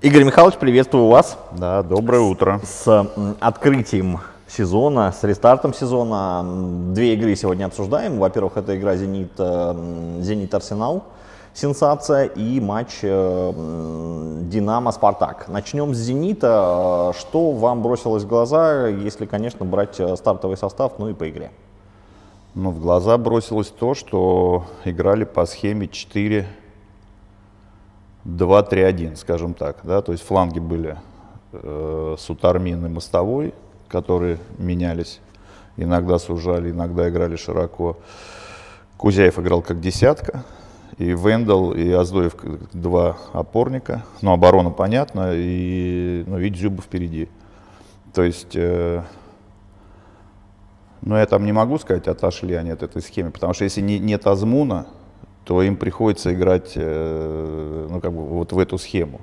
Игорь Михайлович, приветствую вас. Да, доброе утро. С м, открытием сезона, с рестартом сезона. Две игры сегодня обсуждаем. Во-первых, это игра «Зенит», э, м, «Зенит-Арсенал», сенсация, и матч э, «Динамо-Спартак». Начнем с «Зенита». Э, Что вам бросилось в глаза, если, конечно, брать стартовый состав, ну и по игре? Ну, в глаза бросилось то, что играли по схеме 4 2-3-1, скажем так, да, то есть фланги были э, Сутармин и Мостовой, которые менялись, иногда сужали, иногда играли широко. Кузяев играл как десятка, и Вендел, и Аздоев два опорника, ну, оборона понятно, и, ну, и Дзюба впереди. То есть, э, ну, я там не могу сказать, отошли они от этой схемы, потому что если не, нет Азмуна, то им приходится играть э, ну, как бы вот в эту схему.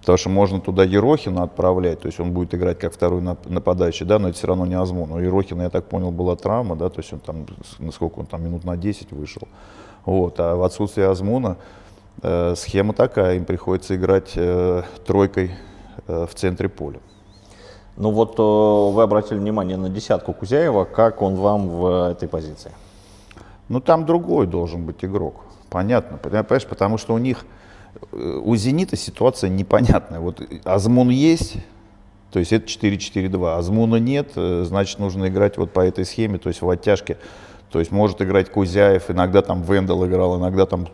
Потому что можно туда Ерохина отправлять, то есть он будет играть как второй нап- нападающий, да, но это все равно не Азмун. У Ерохина, я так понял, была травма, да, то есть он там, насколько он там, минут на 10 вышел. Вот, а в отсутствие Азмуна э, схема такая, им приходится играть э, тройкой э, в центре поля. Ну вот э, вы обратили внимание на десятку Кузяева. Как он вам в этой позиции? Ну там другой должен быть игрок. Понятно, понимаешь, потому что у них, э, у «Зенита» ситуация непонятная. Вот Азмун есть, то есть это 4-4-2. Азмуна нет, э, значит нужно играть вот по этой схеме, то есть в оттяжке. То есть может играть Кузяев, иногда там Вендел играл, иногда там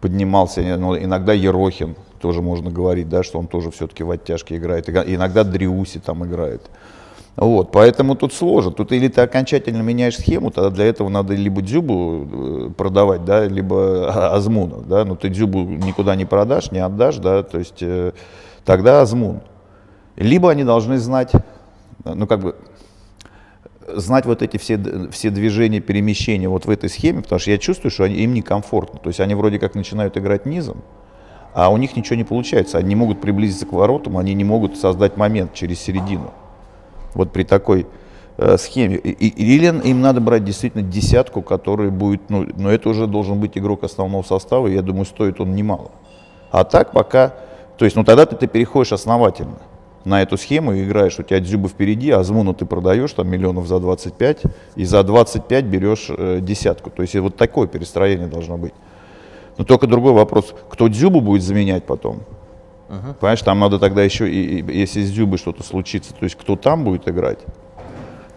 поднимался, иногда Ерохин, тоже можно говорить, да, что он тоже все-таки в оттяжке играет. Иногда Дриуси там играет. Вот, поэтому тут сложно. Тут или ты окончательно меняешь схему, тогда для этого надо либо Дзюбу э, продавать, да, либо А- Азмуна, да, но ты Дзюбу никуда не продашь, не отдашь, да, то есть э, тогда Азмун. Либо они должны знать, ну как бы, знать вот эти все, все движения, перемещения вот в этой схеме, потому что я чувствую, что они, им некомфортно. То есть они вроде как начинают играть низом, а у них ничего не получается. Они не могут приблизиться к воротам, они не могут создать момент через середину. Вот при такой э, схеме. И- Или им надо брать действительно десятку, который будет, ну, но это уже должен быть игрок основного состава, и я думаю, стоит он немало. А так пока, то есть, ну тогда ты, ты переходишь основательно на эту схему и играешь, у тебя Дзюба впереди, а Змуну ты продаешь там миллионов за 25, и за 25 берешь э, десятку. То есть вот такое перестроение должно быть. Но только другой вопрос, кто Дзюбу будет заменять потом? Понимаешь, там надо тогда еще, и, и- если с Дзюбой что-то случится, то есть кто там будет играть?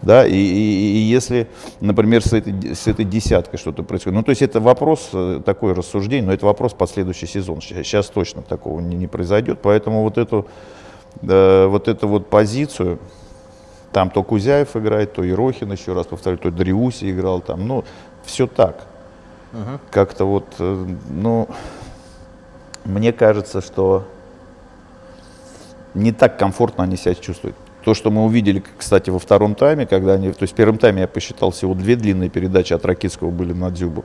Да, и, и- и если, например, с этой, с этой десяткой что-то происходит. Ну, то есть это вопрос, э, такое рассуждение, но это вопрос под следующий сезон. Сейчас точно такого не, не произойдет, поэтому вот эту, э, вот эту вот позицию, там то Кузяев играет, то Ерохин, еще раз повторю, то Дриуси играл там, ну, все так. Как-то вот, э, ну, мне кажется, что не так комфортно они себя чувствуют. То, что мы увидели, кстати, во втором тайме, когда они, то есть в первом тайме я посчитал всего две длинные передачи от Ракитского были на Дзюбу,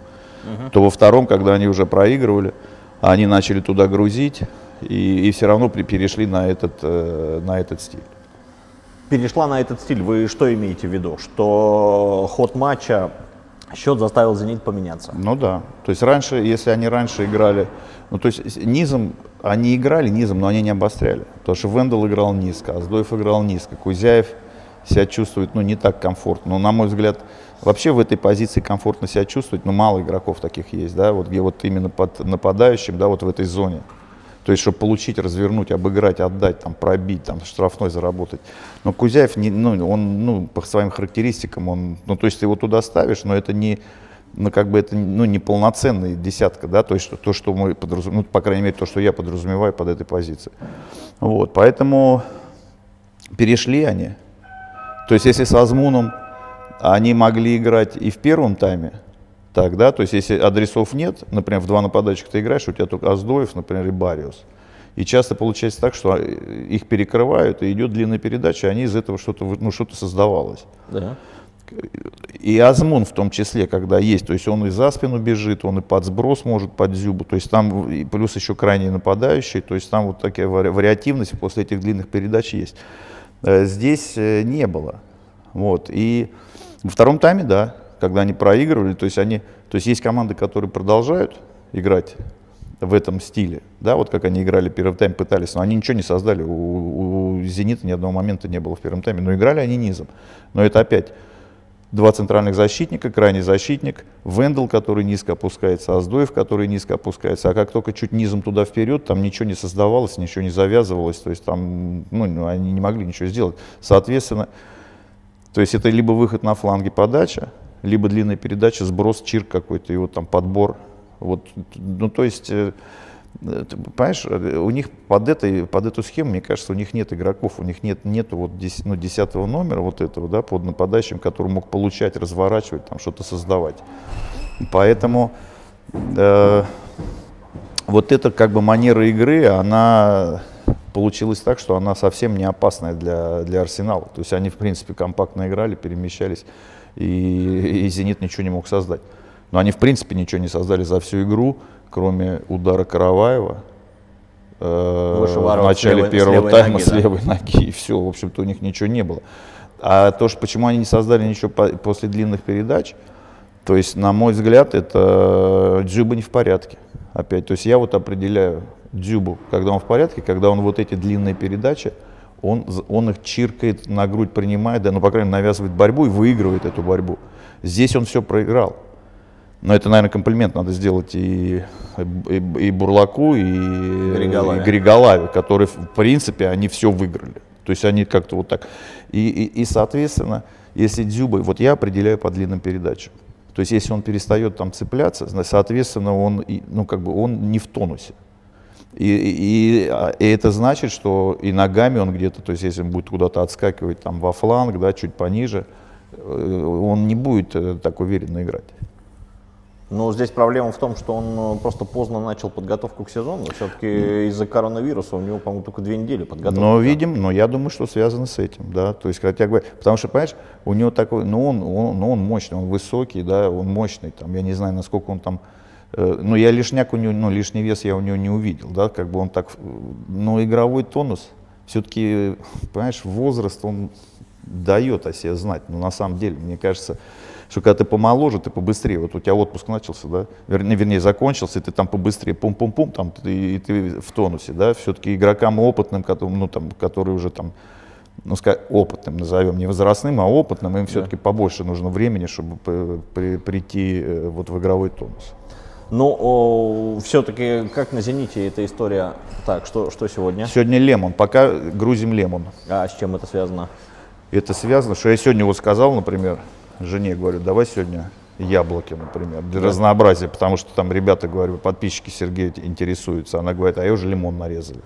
то во втором, когда они уже проигрывали, они начали туда грузить и, и все равно при- перешли на этот, э, на этот стиль. Перешла на этот стиль. Вы что имеете в виду? Что ход матча, счет заставил «Зенит» поменяться? Ну да. То есть раньше, если они раньше играли, ну то есть низом, они играли низом, но они не обостряли. Потому что Вендел играл низко, Аздоев играл низко, Кузяев себя чувствует, ну, не так комфортно. Но, на мой взгляд, вообще в этой позиции комфортно себя чувствовать, ну, мало игроков таких есть, да, вот где вот именно под нападающим, да, вот в этой зоне. То есть, чтобы получить, развернуть, обыграть, отдать, там, пробить, там, штрафной заработать. Но Кузяев, не, ну, он, ну, по своим характеристикам, он, ну, то есть, ты его туда ставишь, но это не, ну, как бы это, ну, не полноценная десятка, да, то есть, то, что мы подразумеваем, ну, по крайней мере, то, что я подразумеваю под этой позицией. Вот, поэтому перешли они. То есть, если с Азмуном они могли играть и в первом тайме, так, да, то есть, если адресов нет, например, в два нападающих ты играешь, у тебя только Аздоев, например, и Бариус. И часто получается так, что э, их перекрывают, и идет длинная передача, и они из этого что-то, ну, что-то создавалось. Да. И Азмун в том числе, когда есть, то есть он и за спину бежит, он и под сброс может, под зюбу, то есть там и плюс еще крайний нападающий, то есть там вот такая вари- вариативность после этих длинных передач есть. Э, Здесь э, не было. Вот. И во втором тайме, да, когда они проигрывали, то есть они, то есть есть команды, которые продолжают играть в этом стиле, да, вот как они играли первый тайм, пытались, но они ничего не создали, у, у «Зенита» ни одного момента не было в первом тайме, но играли они низом. Но это опять два центральных защитника, крайний защитник, Вендел, который низко опускается, Аздоев, который низко опускается, а как только чуть низом туда вперед, там ничего не создавалось, ничего не завязывалось, то есть там, ну, они не могли ничего сделать. Соответственно, то есть это либо выход на фланге подача, либо длинная передача, сброс, чирк какой-то, и вот там подбор. Вот, ну, то есть, э, понимаешь, у них под, этой, под эту схему, мне кажется, у них нет игроков, у них нет нету вот 10, ну, 10 номера вот этого, да, под нападающим, который мог получать, разворачивать, там что-то создавать. Поэтому э, вот эта как бы манера игры, она получилась так, что она совсем не опасная для, для Арсенала. То есть они, в принципе, компактно играли, перемещались, и, и «Зенит» ничего не мог создать. Но они, в принципе, ничего не создали за всю игру, кроме удара Караваева э, в начале левой, первого с тайма ноги, с левой да? ноги. И все, в общем-то, у них ничего не было. А то, что, почему они не создали ничего по, после длинных передач, то есть, на мой взгляд, это Дзюба не в порядке. Опять, то есть я вот определяю Дзюбу, когда он в порядке, когда он вот эти длинные передачи, он, он их чиркает, на грудь принимает, да, ну, по крайней мере, навязывает борьбу и выигрывает эту борьбу. Здесь он все проиграл. Но это, наверное, комплимент надо сделать и, и, и Бурлаку, и Григолаве. и Григолаве, которые, в принципе, они все выиграли. То есть они как-то вот так. И, и, и, соответственно, если Дзюба, вот я определяю по длинным передачам. То есть если он перестает там цепляться, соответственно, он, ну, как бы он не в тонусе. И, и, и это значит, что и ногами он где-то, то есть если он будет куда-то отскакивать там во фланг, да, чуть пониже, э, он не будет э, так уверенно играть. Но здесь проблема в том, что он э, просто поздно начал подготовку к сезону. Все-таки mm. из-за коронавируса у него, по-моему, только две недели подготовки. Но видим, но я думаю, что связано с этим, да. То есть, хотя бы, потому что, понимаешь, у него такой, ну он, он, ну он мощный, он высокий, да, он мощный, там, я не знаю, насколько он там Э, ну, я лишняк у него, ну, лишний вес я у него не увидел, да, как бы он так, но игровой тонус, все-таки, понимаешь, возраст, он дает о себе знать, но на самом деле, мне кажется, что когда ты помоложе, ты побыстрее, вот у тебя отпуск начался, да, вернее, вернее закончился, и ты там побыстрее, пум-пум-пум, там, ты, и ты в тонусе, да, все-таки игрокам опытным, которым, ну, там, которые уже там, ну, сказать, опытным назовем, не возрастным, а опытным, им все-таки да. побольше нужно времени, чтобы при, прийти э, вот в игровой тонус. Но все-таки как на «Зените» эта история? Так, что, что сегодня? Сегодня лемон, пока грузим лемон. А с чем это связано? Это связано, что я сегодня вот сказал, например, жене говорю, давай сегодня яблоки, например, для да. разнообразия, потому что там ребята, говорю, подписчики Сергея интересуются. Она говорит, а я уже лимон нарезали.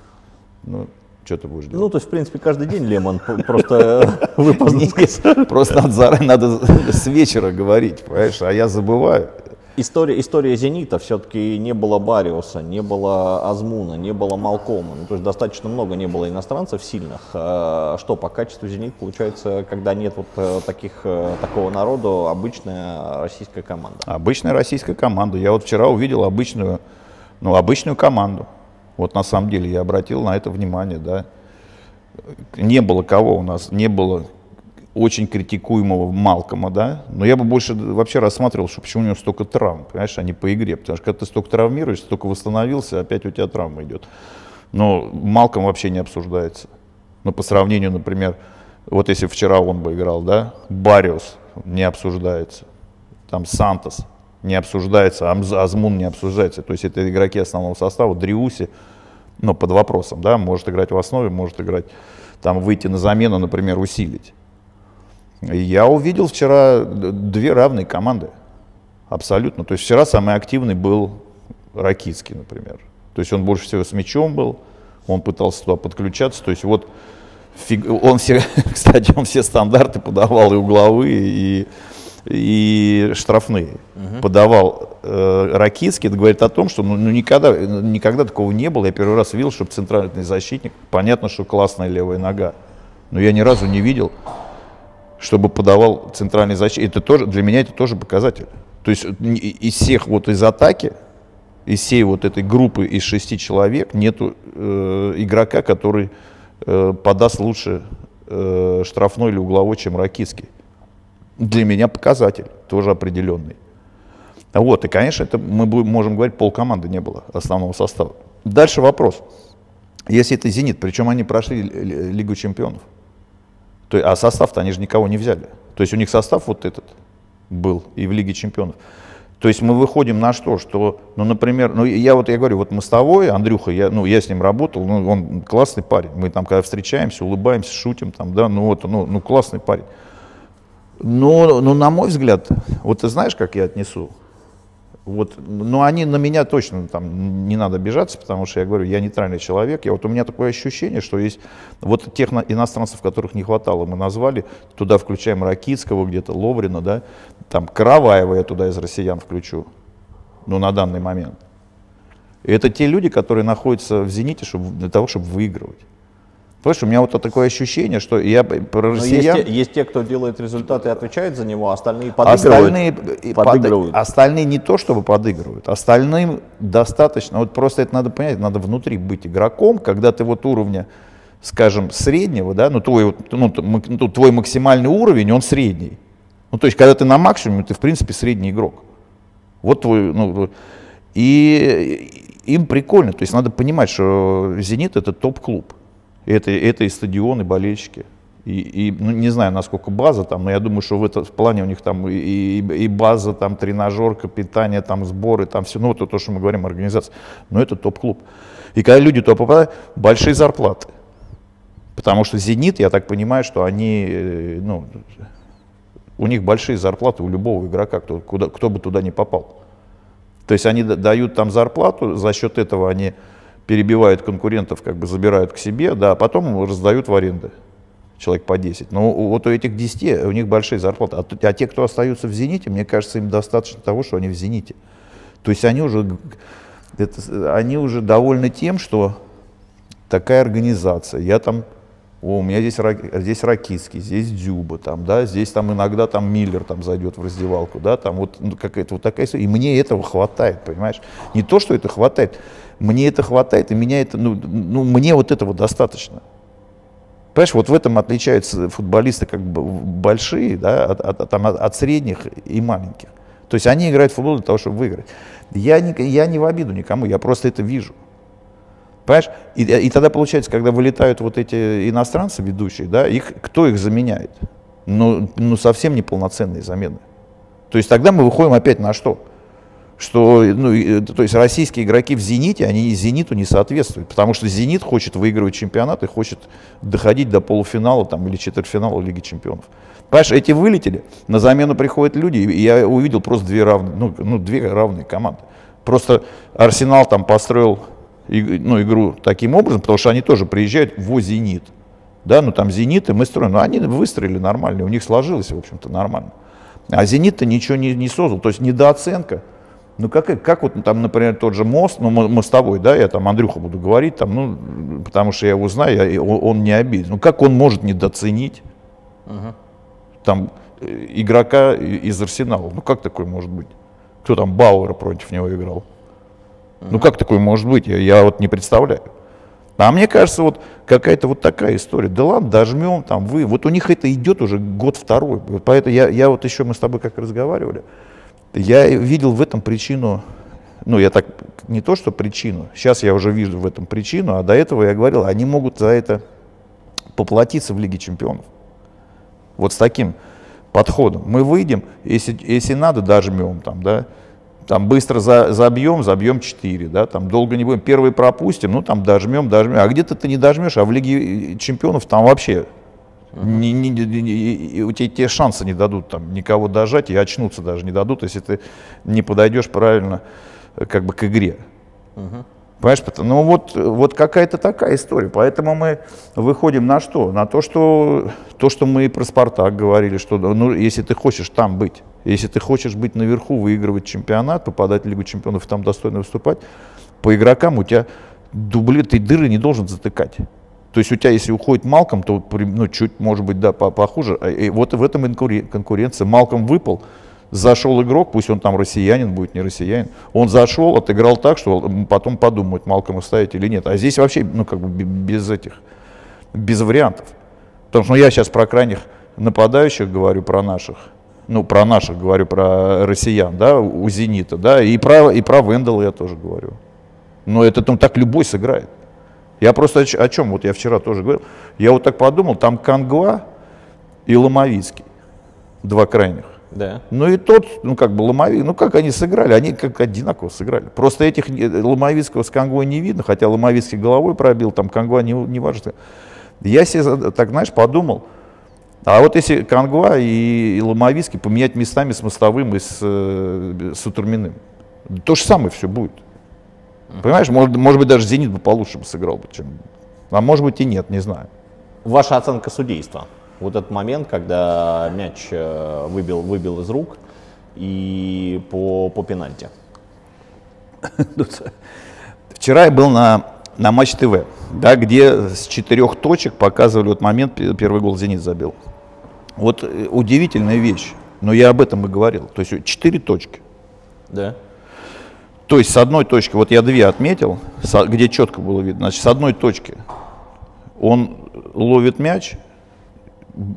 Ну, что ты будешь делать? Ну, то есть, в принципе, каждый день лемон просто выпадет. Просто надо с вечера говорить, понимаешь, а я забываю история, история «Зенита» все-таки не было Бариуса, не было Азмуна, не было Малкома. Ну, то есть достаточно много не было иностранцев сильных. А, что по качеству «Зенит» получается, когда нет вот э, таких, э, такого народу, обычная российская команда? Обычная российская команда. Я вот вчера увидел обычную, ну, обычную команду. Вот на самом деле я обратил на это внимание, да. Не было кого у нас, не было очень критикуемого Малкома, да, но я бы больше вообще рассматривал, что почему у него столько травм, понимаешь, а не по игре, потому что когда ты столько травмируешь, столько восстановился, опять у тебя травма идет. Но Малком вообще не обсуждается. Но по сравнению, например, вот если вчера он бы играл, да, Бариус не обсуждается, там Сантос не обсуждается, Азмун не обсуждается, то есть это игроки основного состава, Дриуси, но под вопросом, да, может играть в основе, может играть, там выйти на замену, например, усилить. Я увидел вчера две равные команды. Абсолютно. То есть вчера самый активный был Ракицкий, например. То есть он больше всего с мячом был, он пытался туда подключаться. То есть вот он все, кстати, он все стандарты подавал и угловые, и, и штрафные. Угу. Подавал э, Ракицкий. Это говорит о том, что ну, ну, никогда, никогда такого не было. Я первый раз видел, чтобы центральный защитник, понятно, что классная левая нога, но я ни разу не видел, чтобы подавал центральный защитник. Это тоже, для меня это тоже показатель. То есть из всех вот из атаки, из всей вот этой группы из шести человек нету э, игрока, который э, подаст лучше э, штрафной или угловой, чем Ракицкий. Для меня показатель тоже определенный. Вот, и, конечно, это мы будем, можем говорить, пол команды не было основного состава. Дальше вопрос. Если это «Зенит», причем они прошли Лигу чемпионов, то, а состав-то они же никого не взяли. То есть у них состав вот этот был и в Лиге чемпионов. То есть мы выходим на что? Что, ну, например, ну, я вот, я говорю, вот Мостовой, Андрюха, я, ну, я с ним работал, ну, он классный парень. Мы там, когда встречаемся, улыбаемся, шутим, там, да, ну, вот, ну, ну классный парень. Но, но, на мой взгляд, вот ты знаешь, как я отнесу? Вот, но они на меня точно там не надо обижаться, потому что я говорю, я нейтральный человек. Я, вот у меня такое ощущение, что есть вот тех иностранцев, которых не хватало, мы назвали, туда включаем Ракитского где-то, Ловрина, да, там Караваева я туда из россиян включу, ну на данный момент. И это те люди, которые находятся в «Зените» чтобы, для того, чтобы выигрывать. Понимаешь, у меня вот такое ощущение, что я про россиян... Есть, есть те, кто делает результаты и отвечает за него, а остальные подыгрывают. Остальные, подыгрывают. Под, остальные не то, чтобы подыгрывают, остальным достаточно, вот просто это надо понять, надо внутри быть игроком, когда ты вот уровня, скажем, среднего, да, ну твой, ну, ну, твой максимальный уровень, он средний. Ну то есть, когда ты на максимуме, ты в принципе средний игрок. Вот твой, ну, и им прикольно, то есть надо понимать, что «Зенит» это топ-клуб. Это, это и стадионы, болельщики. И, и ну, не знаю, насколько база там, но я думаю, что в этом плане у них там и, и, база, там тренажерка, питание, там сборы, там все, ну это то, что мы говорим, организация. Но это топ-клуб. И когда люди туда попадают, большие зарплаты. Потому что «Зенит», я так понимаю, что они, э, ну, у них большие зарплаты у любого игрока, кто, куда, кто бы туда не попал. То есть они дают там зарплату, за счет этого они перебивают конкурентов, как бы забирают к себе, да, а потом раздают в аренды человек по 10. Но вот у этих 10, у них большие зарплаты. А, а те, кто остаются в «Зените», мне кажется, им достаточно того, что они в «Зените». То есть они уже, это, они уже довольны тем, что такая организация, я там, о, у меня здесь, здесь Ракитский, здесь Дзюба, там, да, здесь там иногда там Миллер там зайдет в раздевалку, да, там вот ну, какая-то вот такая история. И мне этого хватает, понимаешь? Не то, что это хватает, мне это хватает, и меня это, ну, ну мне вот этого достаточно. Понимаешь, вот в этом отличаются футболисты как бы большие, да, от, от, там, от средних и маленьких. То есть они играют в футбол для того, чтобы выиграть. Я не, я не в обиду никому, я просто это вижу. Понимаешь? И, и тогда получается, когда вылетают вот эти иностранцы ведущие, да, их, кто их заменяет? Ну, ну совсем неполноценные замены. То есть тогда мы выходим опять на что? что ну, э, то есть российские игроки в «Зените», они «Зениту» не соответствуют, потому что «Зенит» хочет выигрывать чемпионат и хочет доходить до полуфинала там, или четвертьфинала Лиги чемпионов. Понимаешь, эти вылетели, на замену приходят люди, и я увидел просто две равные, ну, ну две равные команды. Просто Арсенал там построил ну, игру таким образом, потому что они тоже приезжают в «Зенит». Да, ну там «Зенит» и мы строим, но они выстроили нормально, у них сложилось, в общем-то, нормально. А «Зенит»-то ничего не, не создал, то есть недооценка – ну как, как вот там, например, тот же мост, ну мостовой, да, я там Андрюха буду говорить, там, ну, потому что я его знаю, я, он, он не обиден. Ну как он может недооценить uh там э, игрока из Арсенала? Ну как такое может быть? Кто там Бауэра против него играл? Ну как такое может быть? Я, я вот не представляю. А мне кажется, вот какая-то вот такая история. Да ладно, дожмем, там вы. Вот у них это идет уже год второй. Поэтому я, я вот еще, мы с тобой как разговаривали, я видел в этом причину, ну я так, не то что причину, сейчас я уже вижу в этом причину, а до этого я говорил, они могут за это поплатиться в Лиге Чемпионов. Вот с таким подходом. Мы выйдем, если, если надо, дожмем там, да, там быстро за, забьем, забьем 4, да, там долго не будем, первый пропустим, ну там дожмем, дожмем, а где-то ты не дожмешь, а в Лиге Чемпионов там вообще не, не, не, не, у тебя те шансы не дадут там никого дожать и очнуться даже не дадут, если ты не подойдешь правильно э, как бы к игре. Угу. Понимаешь, ну вот, вот какая-то такая история. Поэтому мы выходим на что? На то, что, то, что мы про Спартак говорили, что ну, если ты хочешь там быть, если ты хочешь быть наверху, выигрывать чемпионат, попадать в Лигу чемпионов там достойно выступать, по игрокам у тебя дубли, ты дыры не должен затыкать. То есть у тебя, если уходит Малком, то ну, чуть, может быть, да, похуже. А, и вот в этом конкуренция. Малком выпал, зашел игрок, пусть он там россиянин будет, не россиянин. Он зашел, отыграл так, что потом подумают, Малком ставить или нет. А здесь вообще, ну, как бы без этих, без вариантов. Потому что ну, я сейчас про крайних нападающих говорю, про наших. ну, про наших говорю, про россиян, да, у «Зенита», да, и про, и про Вендела я тоже говорю. Но это там так любой сыграет. Я просто о, о чем, вот я вчера тоже говорил, я вот так подумал, там Кангва и Ломовицкий, два крайних. Да. Ну и тот, ну как бы Ломовик, ну как они сыграли, они как одинаково сыграли. Просто этих Ломовицкого с Кангвой не видно, хотя Ломовицкий головой пробил, там Кангва не, не важно. Я себе так, знаешь, подумал, а вот если Кангва и, и Ломовицкий поменять местами с Мостовым и с, э, с Утурминым, то же самое все будет. Понимаешь, может, может быть даже Зенит бы получше бы сыграл бы, чем... А может быть и нет, не знаю. Ваша оценка судейства? Вот этот момент, когда мяч э, выбил, выбил из рук и по, по пенальти. Вчера я был на, на Матч ТВ, да, где с четырех точек показывали вот момент, первый гол «Зенит» забил. Вот э, удивительная вещь, но я об этом и говорил. То есть четыре точки. Да. То есть с одной точки, вот я две отметил, где четко было видно, значит, с одной точки он ловит мяч,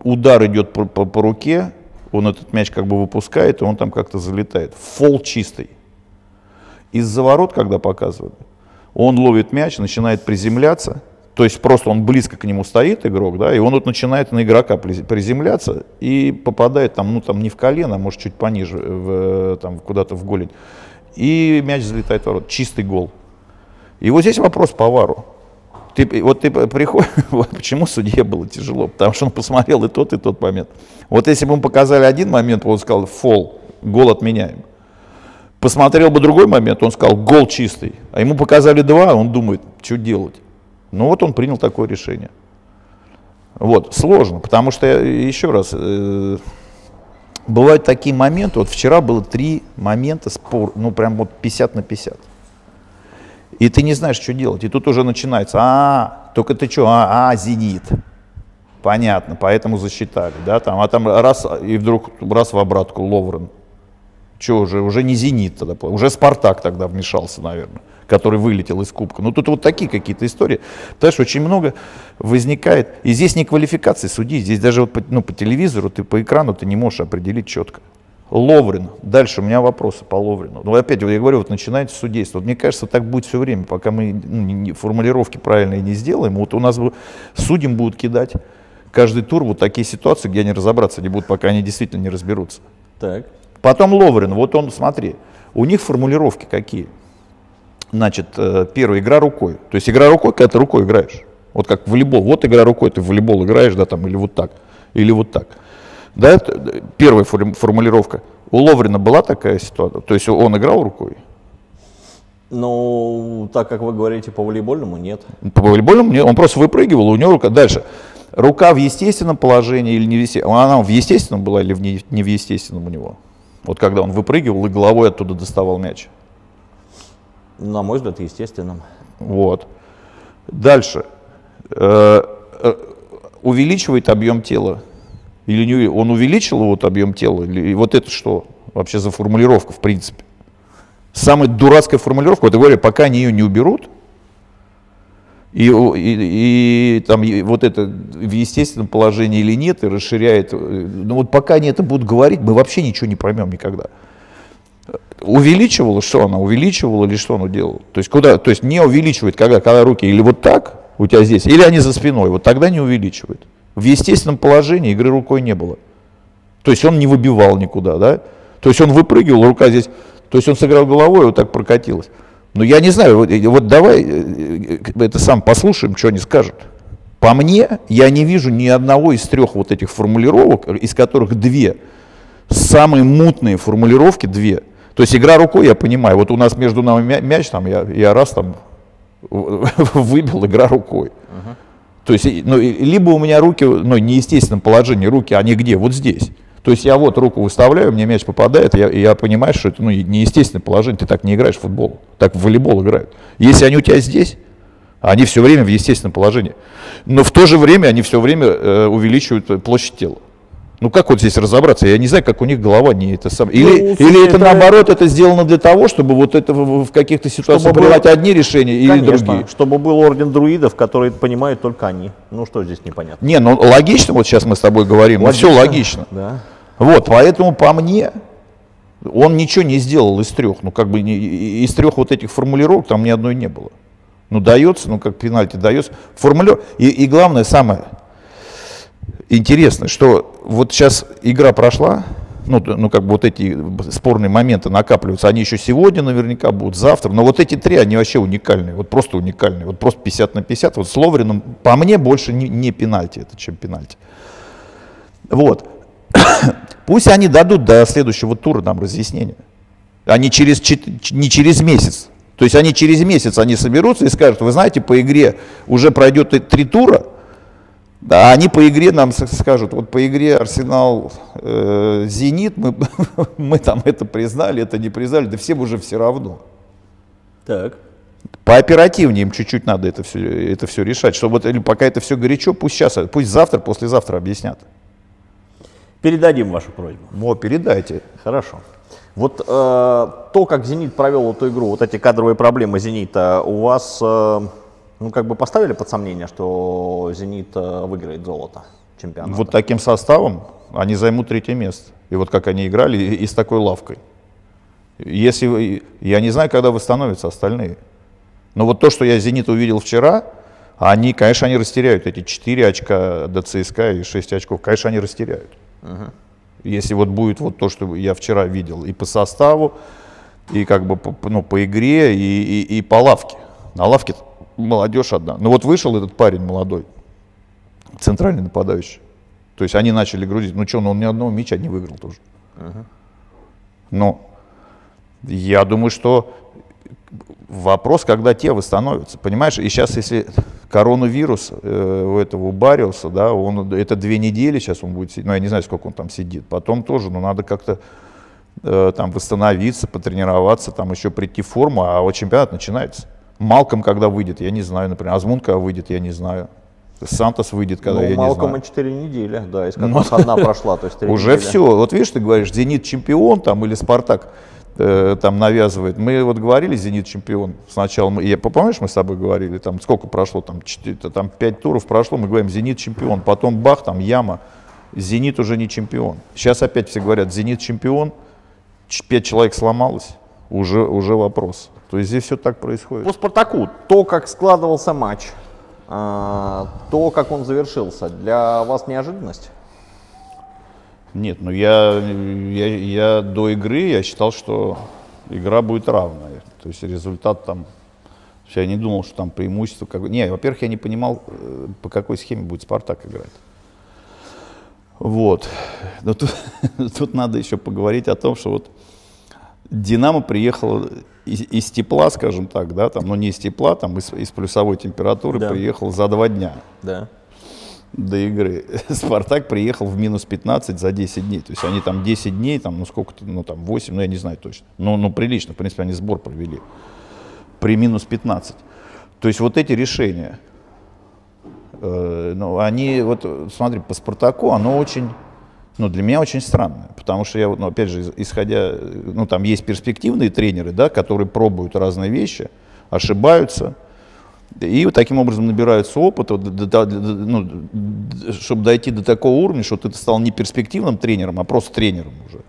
удар идет по, по, по руке, он этот мяч как бы выпускает, и он там как-то залетает. Фол чистый. Из-за ворот, когда показывали, он ловит мяч, начинает приземляться, то есть просто он близко к нему стоит, игрок, да, и он вот начинает на игрока приземляться и попадает там, ну там не в колено, а может чуть пониже, в, там куда-то в голень. И мяч залетает в ворот. Чистый гол. И вот здесь вопрос по вару. Ты, вот ты приходишь, почему судье было тяжело, потому что он посмотрел и тот, и тот момент. Вот если бы ему показали один момент, он сказал, фол, гол отменяем. Посмотрел бы другой момент, он сказал, гол чистый. А ему показали два, он думает, что делать. Ну вот он принял такое решение. Вот, сложно, потому что, еще раз, э, бывают такие моменты, вот вчера было три момента, спор, ну прям вот 50 на 50. И ты не знаешь, что делать. И тут уже начинается, а, только ты что, а, а, зенит. Понятно, поэтому засчитали, да, там, а там раз, и вдруг раз в обратку Ловрен. Что уже, уже не зенит тогда, уже Спартак тогда вмешался, наверное который вылетел из кубка. Ну тут вот такие какие-то истории. Понимаешь, очень много возникает. И здесь не квалификации судей, здесь даже вот по, ну, по телевизору, ты по экрану ты не можешь определить четко. Ловрин. Дальше у меня вопросы по Ловрину. Ну, опять, я говорю, вот начинается судейство. Вот мне кажется, так будет все время, пока мы ну, формулировки правильные не сделаем. Вот у нас судьям будут кидать каждый тур вот такие ситуации, где они разобраться не будут, пока они действительно не разберутся. Так. Потом Ловрин, вот он, смотри, у них формулировки какие? Значит, э, первая игра рукой. То есть игра рукой, когда ты рукой играешь. Вот как в волейбол. Вот игра рукой, ты в волейбол играешь, да, там, или вот так, или вот так. Да, э, первая формулировка. У Ловрина была такая ситуация? То есть он играл рукой? Ну, так как вы говорите, по волейбольному нет. По волейбольному нет, он просто выпрыгивал, у него рука. Дальше. Рука в естественном положении или не в естественном? Она в естественном была или в не, не в естественном у него? Вот когда он выпрыгивал и головой оттуда доставал мяч. На мой взгляд, естественным. Вот. Дальше. Э, э, увеличивает объем тела. Или не он увеличил вот объем тела? Или вот это что вообще за формулировка в принципе? Самая дурацкая формулировка, вот я говорю, пока они ее не уберут, и, и, и там и вот это в естественном положении или нет, и расширяет, э, ну вот пока они это будут говорить, мы вообще ничего не поймем никогда увеличивала, что она увеличивала или что она делала? То есть куда, то есть не увеличивает, когда, когда руки или вот так у тебя здесь, или они за спиной, вот тогда не увеличивает. В естественном положении игры рукой не было. То есть он не выбивал никуда, да? То есть он выпрыгивал, рука здесь, то есть он сыграл головой, вот так прокатилась. Но я не знаю, вот, вот давай э, э, это сам послушаем, что они скажут. По мне, я не вижу ни одного из трех вот этих формулировок, из которых две, самые мутные формулировки, две – то есть игра рукой, я понимаю, вот у нас между нами мяч, там, я, я раз там выбил, игра рукой. Uh-huh. То есть, ну, либо у меня руки, ну, неестественном положении, руки, они где? Вот здесь. То есть я вот руку выставляю, мне мяч попадает, я, я понимаю, что это ну, неестественное положение, ты так не играешь в футбол, так в волейбол играют. Если они у тебя здесь, они все время в естественном положении. Но в то же время они все время э, увеличивают площадь тела. Ну как вот здесь разобраться? Я не знаю, как у них голова не это самое. Или, ну, или это, наоборот, это сделано для того, чтобы вот это в, каких-то ситуациях принимать был... одни решения или Конечно, другие. Чтобы был орден друидов, который понимают только они. Ну что здесь непонятно? Не, ну логично, вот сейчас мы с тобой говорим, логично. ну все логично. Да. Вот, поэтому по мне, он ничего не сделал из трех. Ну, как бы не- из трех вот этих формулировок там ни одной не было. Ну, дается, ну, как пенальти дается. Формулё... И, и главное, самое интересное, что вот сейчас игра прошла, ну, ну, как бы вот эти спорные моменты накапливаются, они еще сегодня наверняка будут, завтра, но вот эти три, они вообще уникальные, вот просто уникальные, вот просто 50 на 50, вот с Ловриным, по мне, больше не, не пенальти это, чем пенальти. Вот. Пусть они дадут до следующего тура нам разъяснение. Они через, не через месяц. То есть они через месяц они соберутся и скажут, вы знаете, по игре уже пройдет три тура, да, они по игре нам скажут, вот по игре Арсенал э, Зенит, мы, мы там это признали, это не признали, да всем уже все равно. Так. Пооперативнее им чуть-чуть надо это все, это все решать, чтобы вот, или пока это все горячо, пусть сейчас, пусть завтра, послезавтра объяснят. Передадим вашу просьбу. Во, передайте. Хорошо. Вот э, то, как «Зенит» провел эту игру, вот эти кадровые проблемы «Зенита», у вас, э, ну, как бы поставили под сомнение, что «Зенит» э, выиграет золото чемпионата? Вот таким составом они займут третье место. И вот как они играли, и, и с такой лавкой. Если я не знаю, когда восстановятся остальные. Но вот то, что я «Зенит» увидел вчера, они, конечно, они растеряют эти 4 очка до ЦСКА и 6 очков. Конечно, они растеряют. Если вот будет вот то, что я вчера видел и по составу, и как бы по, ну, по игре, и, и, и по лавке. На лавке молодежь одна. Ну вот вышел этот парень молодой, центральный нападающий. То есть они начали грузить. Ну что, ну он ни одного мяча не выиграл тоже. Но я думаю, что вопрос, когда те восстановятся. Понимаешь, и сейчас, если коронавирус э, у этого у Бариуса, да, он, это две недели сейчас он будет сидеть, ну я не знаю, сколько он там сидит. Потом тоже, ну надо как-то э, там восстановиться, потренироваться, там еще прийти в форму, а вот чемпионат начинается. Малком когда выйдет, я не знаю, например, Азмун когда выйдет, я не знаю. Сантос выйдет, когда ну, я не знаю. 4 недели, да, из которых одна прошла, то есть три Уже недели. все. Вот видишь, ты говоришь, Зенит чемпион там или Спартак э, там навязывает. Мы вот говорили, Зенит чемпион. Сначала, мы, я, помнишь, мы с тобой говорили, там сколько прошло, там, 4, там 5 туров прошло, мы говорим, Зенит чемпион. Потом бах, там яма, Зенит уже не чемпион. Сейчас опять все говорят, Зенит чемпион, 5 человек сломалось, уже, уже вопрос. То есть здесь все так происходит. По «Спартаку» то, как складывался матч, а, то, как он завершился, для вас неожиданность? Нет, ну я, я, я до игры я считал, что игра будет равная. То есть результат там. Я не думал, что там преимущество. Как... Не, во-первых, я не понимал, э, по какой схеме будет Спартак играть. Вот. Но тут, тут надо еще поговорить о том, что вот Динамо приехала из, из тепла, скажем так, да, там, но не из тепла, там из, из плюсовой температуры Да. приехал за два дня Да. до игры. Спартак приехал в минус 15 за 10 дней. То есть они там 10 дней, там, ну сколько-то, ну там 8, ну я не знаю точно. Но ну, прилично, в принципе, они сбор провели при минус 15. То есть вот эти решения, э, ну, они, вот смотри, по Спартаку, оно очень, ну, для меня очень странное, потому что я, ну, опять же, исходя, ну, там есть перспективные тренеры, да, которые пробуют разные вещи, ошибаются, и вот таким образом набираются опыта, ну, чтобы дойти до такого уровня, что ты стал не перспективным тренером, а просто тренером уже.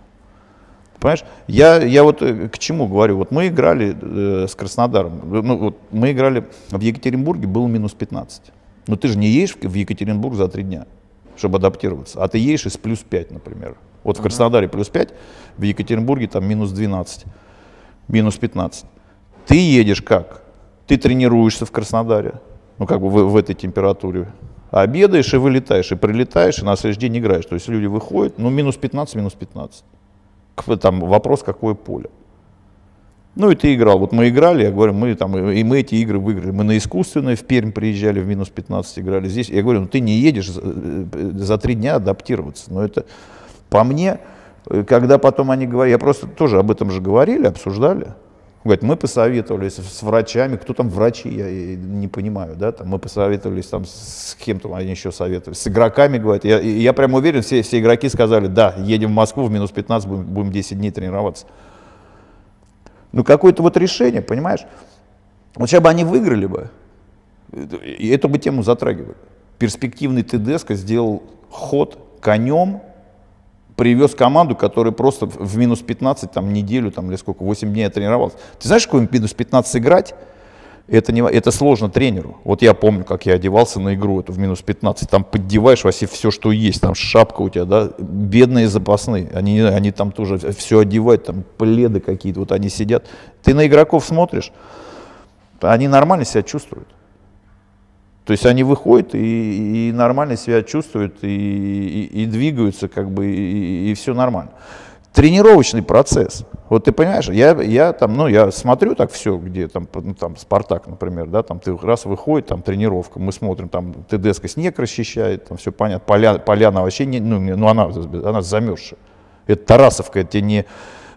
Понимаешь? Я, я вот э, к чему говорю? Вот мы играли э, с Краснодаром. Ну, вот мы играли в Екатеринбурге, было минус 15. Но ты же не едешь в Екатеринбург за три дня, чтобы адаптироваться. А ты едешь из плюс 5, например. Вот в Краснодаре плюс 5, в Екатеринбурге там минус 12, минус 15. Ты едешь как? Ты тренируешься в Краснодаре, ну как бы в, в этой температуре. Обедаешь и вылетаешь, и прилетаешь, и на следующий день играешь. То есть люди выходят, ну минус 15, минус 15. К- Там вопрос, какое поле. Ну и ты играл. Вот мы играли, я говорю, мы там, и мы эти игры выиграли. Мы на искусственное в Пермь приезжали, в минус 15 играли. Здесь, я говорю, ну ты не едешь за, э, за три дня адаптироваться. Но это, по мне, э, когда потом они говорят, я просто тоже об этом же говорили, обсуждали. Говорят, мы посоветовались с врачами, кто там врачи, я, не понимаю, да, там мы посоветовались там с кем-то, они еще советовались, с игроками, говорят, я, я прям уверен, все, все игроки сказали, да, едем в Москву в минус 15, будем, будем 10 дней тренироваться. Ну, какое-то вот решение, понимаешь? Вот сейчас бы они выиграли бы, и эту бы тему затрагивали. Перспективный Тедеско сделал ход конем привез команду, которая просто в минус 15 там неделю там, или сколько, 8 дней тренировалась. Ты знаешь, какой минус 15 играть? Это, не, это сложно тренеру. Вот я помню, как я одевался на игру эту в минус 15. Там поддеваешь вообще все, что есть. Там шапка у тебя, да. Бедные запасные. Они, они там тоже все одевают, там пледы какие-то. Вот они сидят. Ты на игроков смотришь, они нормально себя чувствуют. То есть они выходят и, и нормально себя чувствуют, и, и, и двигаются, как бы, и, и все нормально. Тренировочный процесс. Вот ты понимаешь, я, я там, ну, я смотрю так все, где там, ну, там, Спартак, например, да, там ты раз выходит, там тренировка, мы смотрим, там ТДСК снег расчищает, там все понятно, поля, поляна вообще не, ну, ну она, она замерзшая. Это Тарасовка, это не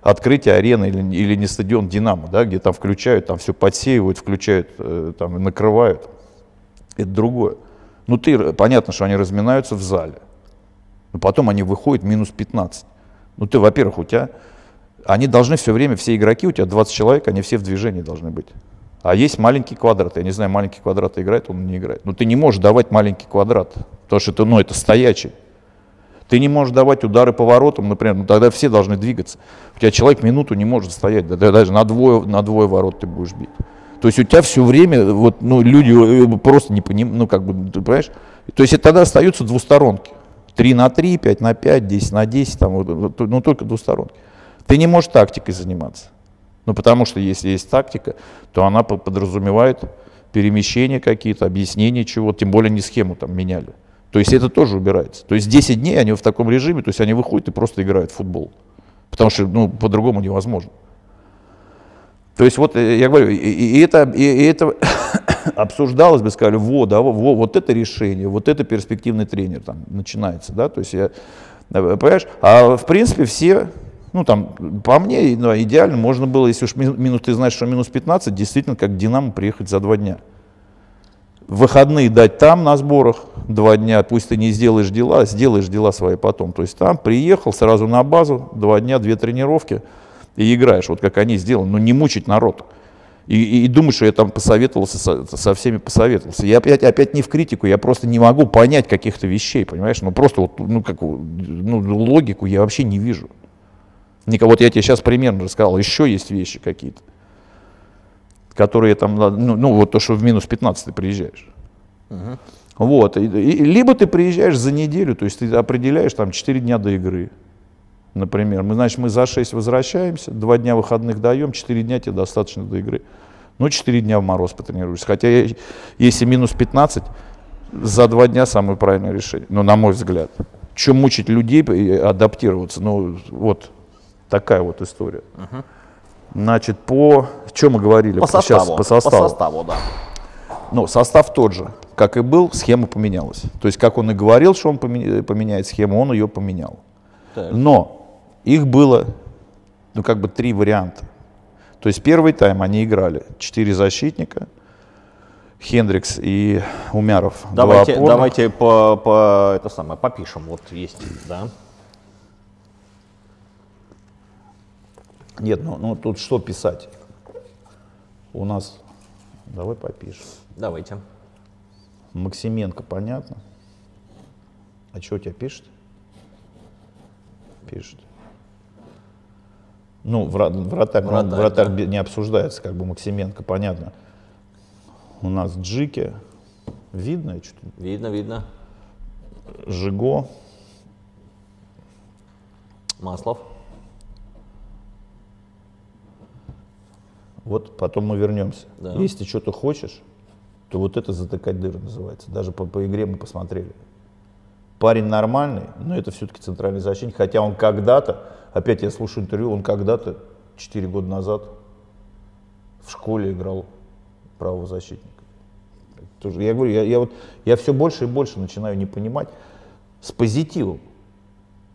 открытие арены или, или не стадион Динамо, да, где там включают, там все подсеивают, включают, э, там накрывают это другое. Ну, ты, понятно, что они разминаются в зале. Но потом они выходят минус 15. Ну, ты, во-первых, у тебя, они должны все время, все игроки, у тебя 20 человек, они все в движении должны быть. А есть маленький квадрат. Я не знаю, маленький квадрат играет, он не играет. Но ты не можешь давать маленький квадрат, потому что это, ну, это стоячий. Ты не можешь давать удары поворотом, например, ну тогда все должны двигаться. У тебя человек минуту не может стоять, да, даже на двое, на двое ворот ты будешь бить. То есть у тебя все время, вот, ну, люди э, просто не понимают, ну, как бы, ты понимаешь? То есть тогда остаются двусторонки. 3 на 3, 5 на 5, 10 на 10, там, ну, только двусторонки. Ты не можешь тактикой заниматься. Ну, потому что если есть тактика, то она подразумевает перемещения какие-то, объяснения чего, тем более не схему там меняли. То есть это тоже убирается. То есть 10 дней они в таком режиме, то есть они выходят и просто играют в футбол. Потому что, ну, по-другому невозможно. То есть вот э, я говорю, и, и это, и, и это обсуждалось бы, сказали, вот, да, во, вот это решение, вот это перспективный тренер там начинается, да, то есть я, э, понимаешь, а в принципе все, ну там, по мне, ну, идеально можно было, если уж минус, ты знаешь, что минус 15, действительно, как Динамо приехать за два дня. выходные дать там на сборах два дня, пусть ты не сделаешь дела, сделаешь дела свои потом. То есть там приехал сразу на базу, два дня, две тренировки, и играешь, вот как они сделаны, но не мучить народ. И, и, и думаю, что я там посоветовался, со, со всеми посоветовался. Я опять, опять не в критику, я просто не могу понять каких-то вещей, понимаешь? Ну просто вот, ну, как, ну, логику я вообще не вижу. Никого, вот я тебе сейчас примерно рассказал, еще есть вещи какие-то, которые там, ну, ну вот то, что в минус 15 ты приезжаешь. Угу. Вот, и, и, либо ты приезжаешь за неделю, то есть ты определяешь там 4 дня до игры, например. Мы, значит, мы за 6 возвращаемся, 2 дня выходных даем, 4 дня тебе достаточно до игры. Ну, 4 дня в мороз потренируешься. Хотя, если минус 15, за 2 дня самое правильное решение, ну, на мой взгляд. Чем мучить людей и адаптироваться? Ну, вот такая вот история. Угу. Значит, по... Что мы говорили? По составу. Сейчас, по составу. По составу, да. Ну, состав тот же. Как и был, схема поменялась. То есть, как он и говорил, что он поменяет схему, он ее поменял. Так. Но их было, ну, как бы три варианта. То есть первый тайм они играли четыре защитника, Хендрикс и Умяров. Давайте, давайте по, по, это самое, попишем. Вот есть, да. Нет, ну, ну тут что писать? У нас, давай попишем. Давайте. Максименко, понятно. А что у тебя пишет? Пишет. Ну, вратарь, вратарь, ну, вратарь да. не обсуждается, как бы Максименко, понятно. У нас Джики. Видно? Что видно, видно. Жиго. Маслов. Вот потом мы вернемся. Да. Если ты что-то хочешь, то вот это затыкать дыры называется. Даже по, по игре мы посмотрели. Парень нормальный, но это все-таки центральный защитник, хотя он когда-то Опять я слушаю интервью, он когда-то, 4 года назад, в школе играл правого защитника. Тоже, я говорю, я, я, вот, я все больше и больше начинаю не понимать с позитивом.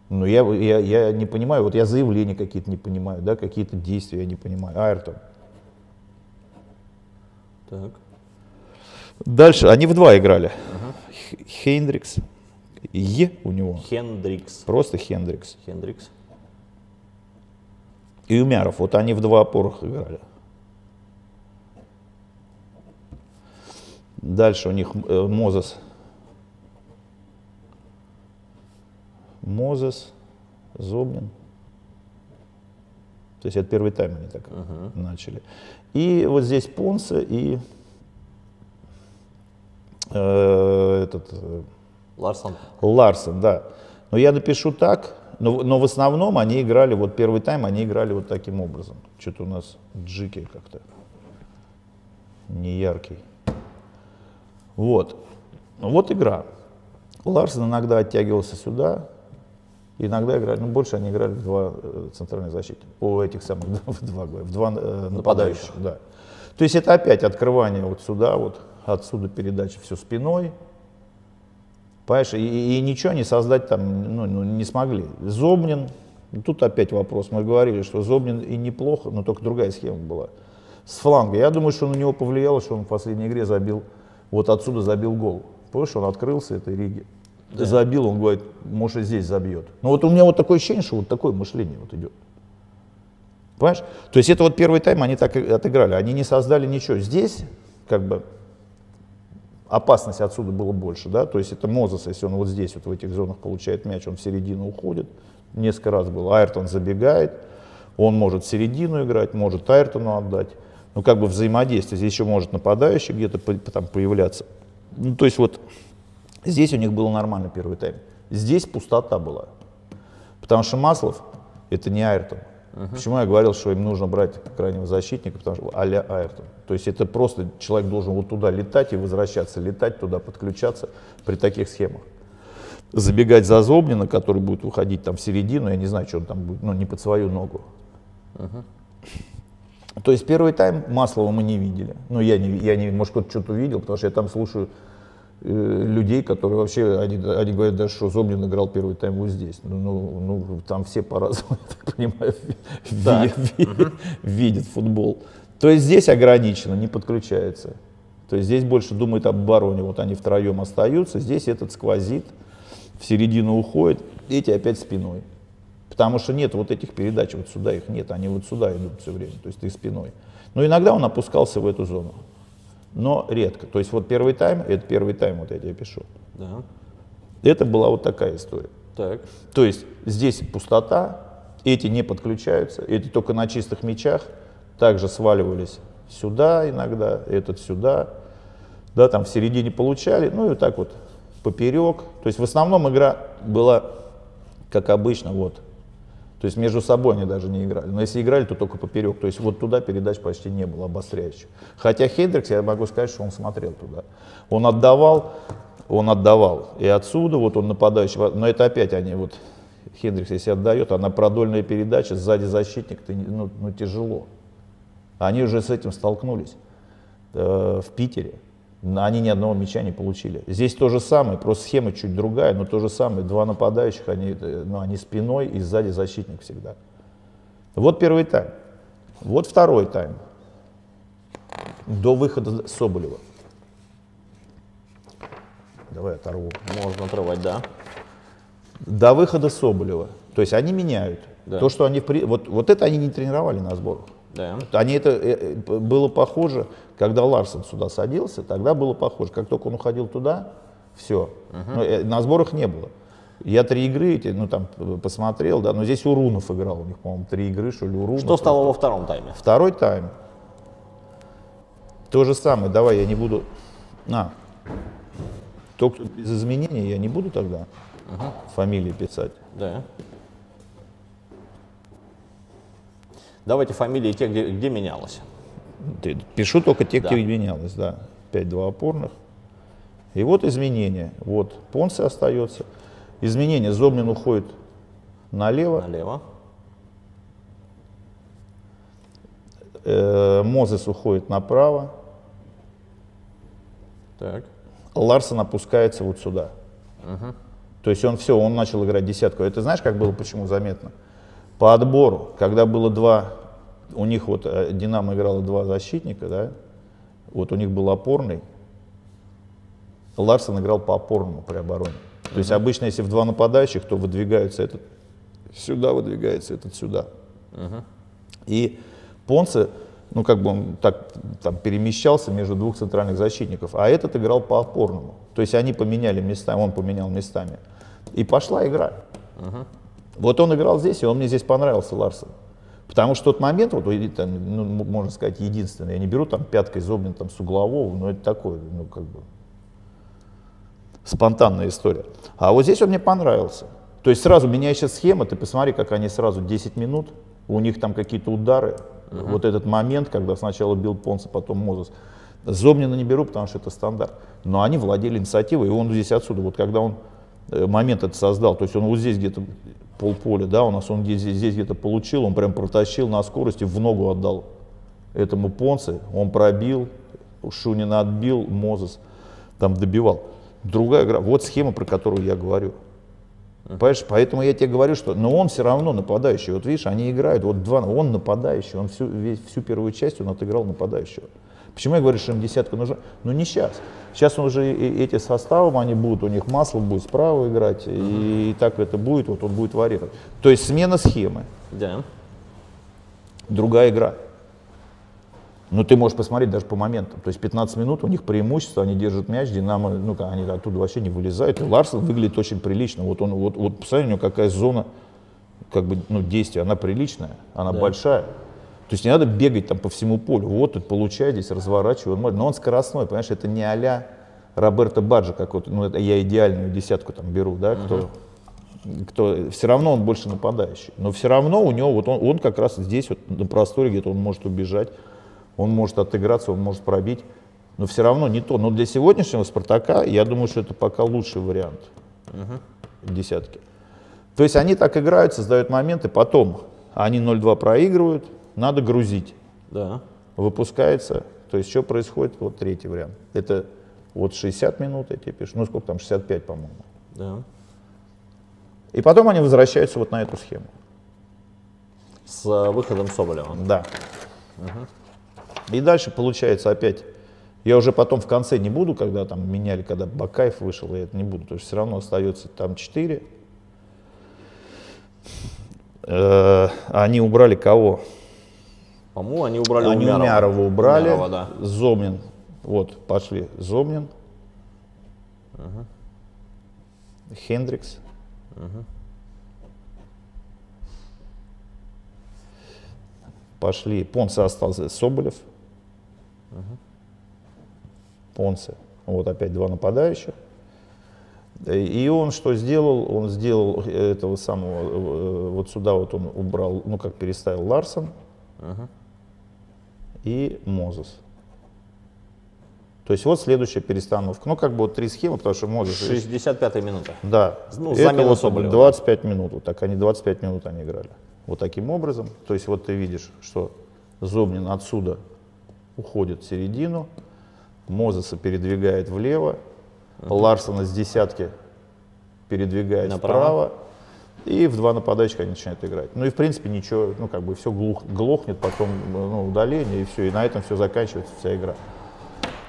Но я, я, я не понимаю, вот я заявления какие-то не понимаю, да, какие-то действия я не понимаю. Айртон. Так. Дальше, они в два играли. Ага. Хендрикс. Е у него. Хендрикс. Просто Хендрикс. Хендрикс и Умяров. Вот они в два опорах играли. Дальше у них э, Мозес. Мозес. Зобнин. То есть это первый тайм они так начали. И вот здесь Понсе и э, этот э, Ларсон. Ларсон, да. Но я напишу так, но, но в основном они играли, вот первый тайм они играли вот таким образом. Что-то у нас джики как-то не яркий. Вот. Вот игра. Ларсон иногда оттягивался сюда, иногда играли, ну больше они играли в два э, центральных защитника, у этих самых, в два, в два э, нападающих, да. То есть это опять открывание вот сюда, вот отсюда передача все спиной, Понимаешь, и, и ничего не создать там ну, ну, не смогли. Зобнин, тут опять вопрос, мы говорили, что Зобнин и неплохо, но только другая схема была. С фланга. Я думаю, что на него повлияло, что он в последней игре забил, вот отсюда забил гол. Помнишь, он открылся этой Риге. Да. Забил, он говорит, может и здесь забьет. Но вот у меня вот такое ощущение, что вот такое мышление вот идет. Понимаешь? То есть это вот первый тайм они так отыграли. Они не создали ничего. Здесь как бы опасность отсюда было больше, да, то есть это Мозес, если он вот здесь, вот в этих зонах получает мяч, он в середину уходит, несколько раз было, Айртон забегает, он может в середину играть, может Айртону отдать, ну как бы взаимодействие, здесь еще может нападающий где-то там появляться, ну то есть вот здесь у них был нормальный первый тайм, здесь пустота была, потому что Маслов это не Айртон, Uh-huh. Почему я говорил, что им нужно брать крайнего защитника, потому что а-ля Айртон. То есть это просто человек должен вот туда летать и возвращаться, летать туда, подключаться при таких схемах. Забегать за Зобнина, который будет выходить там в середину, я не знаю, что он там будет, ну не под свою ногу. Uh-huh. То есть первый тайм Маслова мы не видели. Ну я не, я не может кто-то что-то увидел, потому что я там слушаю Э, людей, которые вообще, они, они говорят даже, что Зомнин играл первый тайм вот здесь. Ну, ну, ну там все по-разному, я так понимаю, да. видят, видят футбол. То есть здесь ограничено, не подключается. То есть здесь больше думают об обороне, вот они втроем остаются, здесь этот сквозит, в середину уходит, эти опять спиной. Потому что нет вот этих передач, вот сюда их нет, они вот сюда идут все время, то есть ты спиной. Но иногда он опускался в эту зону но редко. То есть вот первый тайм, это первый тайм, вот я тебе пишу. Да. Это была вот такая история. Так. То есть здесь пустота, эти не подключаются, эти только на чистых мячах, также сваливались сюда иногда, этот сюда, да, там в середине получали, ну и так вот поперек. То есть в основном игра была, как обычно, вот то есть между собой они даже не играли. Но если играли, то только поперек. То есть вот туда передач почти не было обостряющих. Хотя Хендрикс, я могу сказать, что он смотрел туда. Он отдавал, он отдавал. И отсюда вот он нападающий. Но это опять они вот, Хендрикс, если отдает, она продольная передача, сзади защитник, ты, ну, ну тяжело. Они уже с этим столкнулись э, в Питере. Они ни одного мяча не получили. Здесь то же самое, просто схема чуть другая, но то же самое. Два нападающих, они, ну, они спиной и сзади защитник всегда. Вот первый тайм. Вот второй тайм. До выхода Соболева. Давай оторву. Можно отрывать, да. До выхода Соболева. То есть они меняют. Да. То, что они... Вот, вот это они не тренировали на сборах. Да. Они это э, э, было похоже, когда Ларсон сюда садился, тогда было похоже. Как только он уходил туда, все. Угу. Ну, на сборах не было. Я три игры эти, ну там посмотрел, да, но здесь Урунов играл, у них, по-моему, три игры, что ли, Урунов. Что стало во втором тайме? Второй тайм. То же самое, давай, я не буду, на, только без изменений я не буду тогда угу. фамилии писать. Да. Давайте фамилии тех, где, где менялось. Пишу только те, да. где менялось, да. 5-2 опорных. И вот изменения. Вот Понсе остается. Изменения. Зобнин уходит налево. Налево. Э, Мозес уходит направо. Так. Ларсон опускается вот сюда. Угу. То есть он все, он начал играть десятку. Это знаешь, как было, почему заметно? По отбору, когда было два, у них вот э, Динамо играло два защитника, да, вот у них был опорный, Ларсон играл по опорному при обороне. То есть обычно, если в два нападающих, то выдвигается этот сюда, выдвигается этот сюда. Uh-huh. И Понце, ну как бы он так там перемещался между двух центральных защитников, а этот играл по опорному. То есть они поменяли местами, он поменял местами. И пошла игра. Uh-huh. Вот он играл здесь, и он мне здесь понравился, Ларсон. Потому что тот момент, вот, там, ну, можно сказать, единственный, я не беру там пяткой Зобнин там с углового, но это такое, ну, как бы, спонтанная история. А вот здесь он мне понравился. То есть сразу меняющая схема, ты посмотри, как они сразу 10 минут, у них там какие-то удары. Uh-huh. Вот этот момент, когда сначала бил Понса, потом Мозес. Зобнина не беру, потому что это стандарт. Но они владели инициативой, и он здесь отсюда. Вот когда он э, момент это создал, то есть он вот здесь где-то полполя, да, у нас он здесь, здесь где-то получил, он прям протащил на скорости, в ногу отдал этому Понце, он пробил, Шунина отбил, Мозес там добивал. Другая игра, вот схема, про которую я говорю. Понимаешь, поэтому я тебе говорю, что, но он все равно нападающий. Вот видишь, они играют, вот два, он нападающий, он всю, весь, всю первую часть он отыграл нападающего. Почему я говорю, что им десятка нужна? Ну не сейчас. Сейчас он уже эти составы, они будут, у них масло будет справа играть, и, и так это будет, вот он будет варьировать. То есть смена схемы. Да. Другая игра. Ну, ты можешь посмотреть даже по моментам. То есть 15 минут у них преимущество, они держат мяч, Динамо, ну, они оттуда вообще не вылезают. И Ларсон выглядит очень прилично. Вот он, вот, вот посмотри, у него какая зона как бы, ну, действия, она приличная, она да. большая. То есть не надо бегать там по всему полю. Вот тут получай здесь, разворачивай. Он но он скоростной, понимаешь, это не а-ля Роберто Баджа, как вот, ну, это я идеальную десятку там беру, да, кто, uh-huh. кто, все равно он больше нападающий. Но все равно у него, вот он, он как раз здесь, вот на просторе где-то он может убежать он может отыграться, он может пробить, но все равно не то. Но для сегодняшнего Спартака, я думаю, что это пока лучший вариант угу. десятки. То есть они так играют, создают моменты, потом они 0-2 проигрывают, надо грузить. Да. Выпускается. То есть что происходит? Вот третий вариант. Это вот 60 минут, я тебе пишу, ну сколько там, 65, по-моему. Да. И потом они возвращаются вот на эту схему. С э, выходом Соболева. Да. Угу. И дальше получается опять, я уже потом в конце не буду, когда там меняли, когда Бакаев вышел, я это не буду, то есть все равно остается там 4. Э, они убрали кого? По-моему, они убрали они Умярова. Умярова убрали, Умярова, да. Зомнин, вот, пошли, Зомнин, угу. Хендрикс, угу. пошли, Понса остался, Соболев, Угу. Понце. Вот опять два нападающих. И он что сделал? Он сделал этого самого, э, вот сюда вот он убрал, ну как переставил Ларсон угу. И Мозес. То есть вот следующая перестановка. Ну как бы вот три схемы, потому что Мозес... 65-я минута. Да. Ну, это вот Соболева. 25 минут. Вот так они 25 минут они играли. Вот таким образом. То есть вот ты видишь, что Зобнин отсюда уходит в середину, Мозеса передвигает влево, угу. Ларсона с десятки передвигает Направо. вправо, и в два нападающих они начинают играть. Ну и в принципе ничего, ну как бы все глух, глохнет, потом ну, удаление, и все, и на этом все заканчивается вся игра.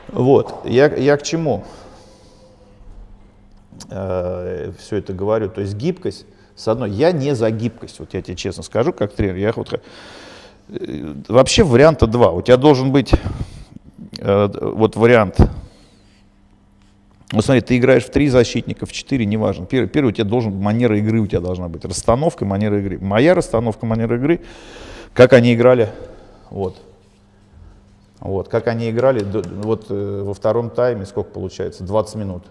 Вот, я, я к чему э, все это говорю? То есть гибкость, с одной, я не за гибкость, вот я тебе честно скажу, как тренер, я вот Э, вообще варианта два. У тебя должен быть э, вот вариант. Вот смотри, ты играешь в три защитника, в четыре, неважно. Первый, первый у тебя должен, манера игры у тебя должна быть. Расстановка, манера игры. Моя расстановка, манера игры, как они играли, вот. Вот, как они играли, вот э, во втором тайме, сколько получается, 20 минут.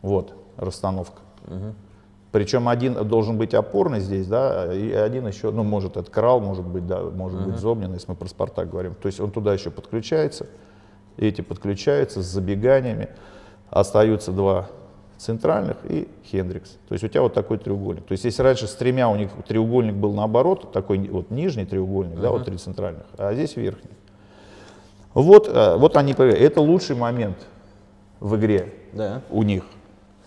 Вот, расстановка. Угу. Причем один должен быть опорный здесь, да, и один еще, ну, может, это Крал, может быть, да, может uh-huh. быть, Зобнин, если мы про Спартак говорим. То есть он туда еще подключается, эти подключаются с забеганиями, остаются два центральных и Хендрикс. То есть у тебя вот такой треугольник. То есть если раньше с тремя у них треугольник был наоборот, такой вот нижний треугольник, uh-huh. да, вот три центральных, а здесь верхний. Вот, э, вот они, это лучший момент в игре да. у них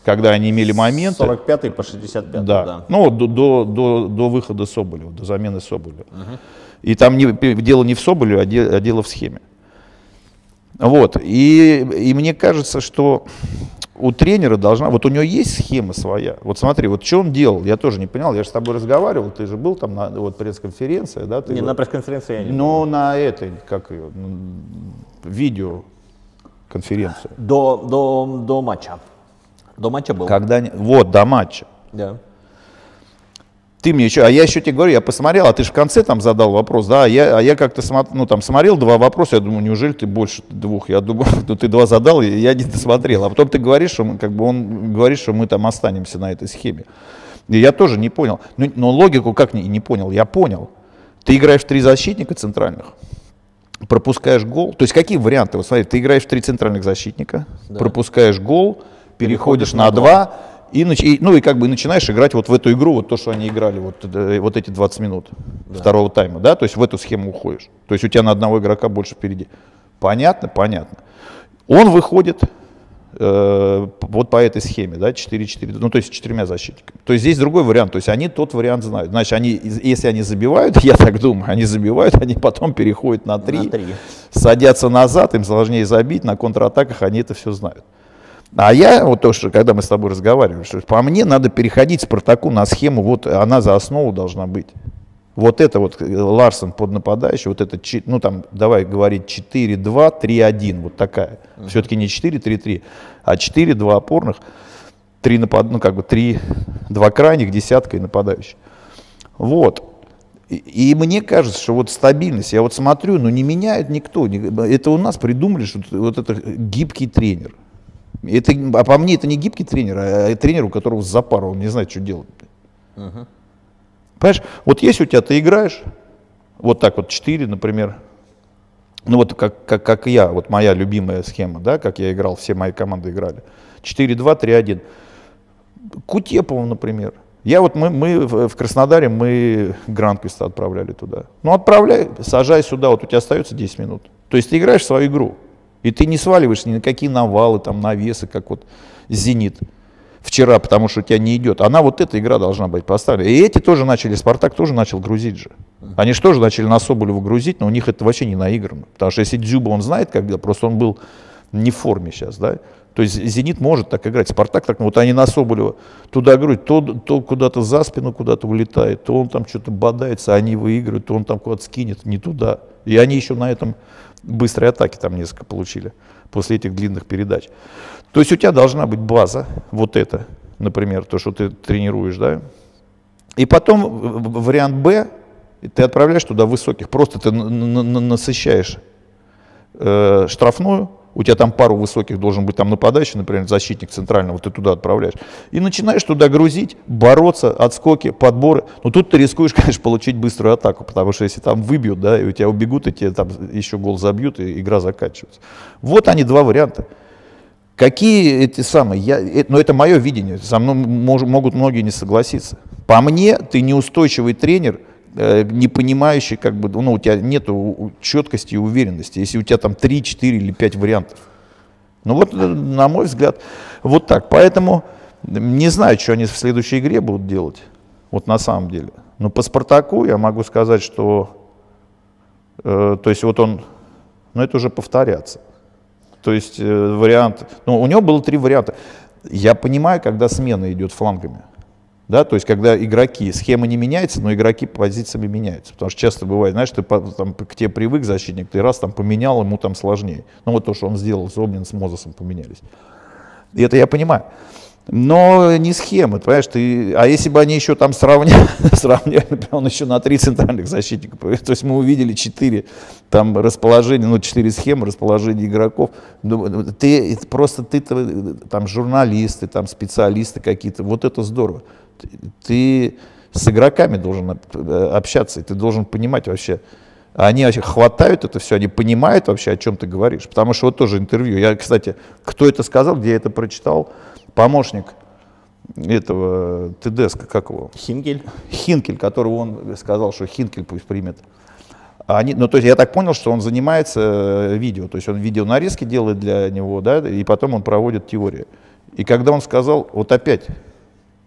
когда они имели моменты. 45 по 65 да. да. Ну, до, до, до, до выхода Соболева, до замены Соболева. Угу. И там не, дело не в Соболеве, а, де, а дело в схеме. Вот. И, и мне кажется, что у тренера должна, вот у него есть схема своя. Вот смотри, вот что он делал, я тоже не понял, я же с тобой разговаривал, ты же был там на вот пресс-конференции, да? Ты не, вот, на пресс-конференции я не Но был. на этой, как ее, видео конференцию. До, до, до матча. До матча. Был. Когда, вот, до матча. Да. Ты мне еще, а я еще тебе говорю, я посмотрел, а ты же в конце там задал вопрос, да, а я, а я как-то смотр, ну, там смотрел два вопроса, я думаю, неужели ты больше двух? Я думаю, ну ты два задал, и я один досмотрел. А потом ты говоришь, что мы, как бы он говорит, что мы там останемся на этой схеме. И я тоже не понял. Ну, но логику как не, не понял? Я понял. Ты играешь в три защитника центральных, пропускаешь гол. То есть какие варианты? Вот смотри, ты играешь в три центральных защитника, да. пропускаешь гол, переходишь, переходишь на, на два, и, и, ну и как бы начинаешь играть вот в эту игру, вот то, что они играли, вот, э, вот эти 20 минут да. второго тайма, да, то есть в эту схему уходишь. То есть у тебя на одного игрока больше впереди. Понятно? Понятно. Он выходит э, вот по этой схеме, да, 4-4, ну то есть с четырьмя защитниками. То есть здесь другой вариант, то есть они тот вариант знают. Значит, они, если они забивают, я так думаю, они забивают, они потом переходят на 3, на 3. садятся назад, им сложнее забить, на контратаках они это все знают. А я, вот то, что когда мы с тобой разговаривали, что по мне надо переходить Спартаку на схему, вот она за основу должна быть. Вот это вот э, Ларсон под нападающий, вот это, ну там, давай говорить 4-2, 3-1, вот такая. Все-таки не 4-3-3, а 4-2 опорных, 3 напад, ну как бы 3, 2 крайних, десятка и нападающий. Вот. И, и мне кажется, что вот стабильность, я вот смотрю, ну не меняет никто. Это у нас придумали, что вот это гибкий тренер. Это, а по мне это не гибкий тренер, а тренер, у которого запар, он не знает, что делать. Uh-huh. Понимаешь, вот если у тебя ты играешь, вот так вот 4, например, ну вот как, как, как я, вот моя любимая схема, да, как я играл, все мои команды играли. 4-2, 3-1. Кутепов, например. Я вот, мы, мы в Краснодаре, мы Гранквиста отправляли туда. Ну отправляй, сажай сюда, вот у тебя остается 10 минут. То есть ты играешь в свою игру. И ты не сваливаешься ни на какие навалы, там, навесы, как вот «Зенит» вчера, потому что у тебя не идет. Она вот эта игра должна быть поставлена. И эти тоже начали, Спартак тоже начал грузить же. Они же тоже начали на Соболева грузить, но у них это вообще не наиграно. Потому что если Дзюба он знает, когда, просто он был не в форме сейчас, да. То есть «Зенит» может так играть, «Спартак» так, вот они на Соболева туда играют, то, то куда-то за спину куда-то улетает, то он там что-то бодается, они выигрывают, то он там куда-то скинет, не туда. И они еще на этом быстрой атаки там несколько получили после этих длинных передач. То есть у тебя должна быть база, вот это, например, то, что ты тренируешь, да. И потом вариант Б, ты отправляешь туда высоких, просто ты насыщаешь э, штрафную, у тебя там пару высоких должен быть там нападающий, например, защитник центрального, ты туда отправляешь. И начинаешь туда грузить, бороться, отскоки, подборы. Но тут ты рискуешь, конечно, получить быструю атаку, потому что если там выбьют, да, и у тебя убегут, и тебе там еще гол забьют, и игра заканчивается. Вот они два варианта. Какие эти самые, я, это, но это мое видение, со мной мож, могут многие не согласиться. По мне, ты неустойчивый тренер, не понимающий, как бы, ну, у тебя нет четкости и уверенности, если у тебя там 3, 4 или 5 вариантов. Ну вот, э, на мой взгляд, вот так. Поэтому не знаю, что они в следующей игре будут делать, вот на самом деле. Но по Спартаку я могу сказать, что, э, то есть вот он, ну это уже повторяться. То есть э, вариант, ну у него было три варианта. Я понимаю, когда смена идет флангами. Да, то есть, когда игроки, схема не меняется, но игроки позициями меняются. Потому что часто бывает, знаешь, ты там, к тебе привык защитник, ты раз там поменял, ему там сложнее. Ну вот то, что он сделал с Обнин, с Мозесом поменялись. И это я понимаю. Но не схемы, понимаешь, ты, а если бы они еще там сравняли, сравняли, он еще на три центральных защитника, то есть мы увидели четыре там расположения, ну четыре схемы расположения игроков, ну, ты, просто ты там журналисты, там специалисты какие-то, вот это здорово ты с игроками должен общаться, и ты должен понимать вообще, они вообще хватают это все, они понимают вообще, о чем ты говоришь. Потому что вот тоже интервью. Я, кстати, кто это сказал, где я это прочитал, помощник этого Тедеска, как его? Хинкель. Хинкель, которого он сказал, что Хинкель пусть примет. Они, ну, то есть я так понял, что он занимается э, видео, то есть он видео нарезки делает для него, да, и потом он проводит теорию. И когда он сказал, вот опять,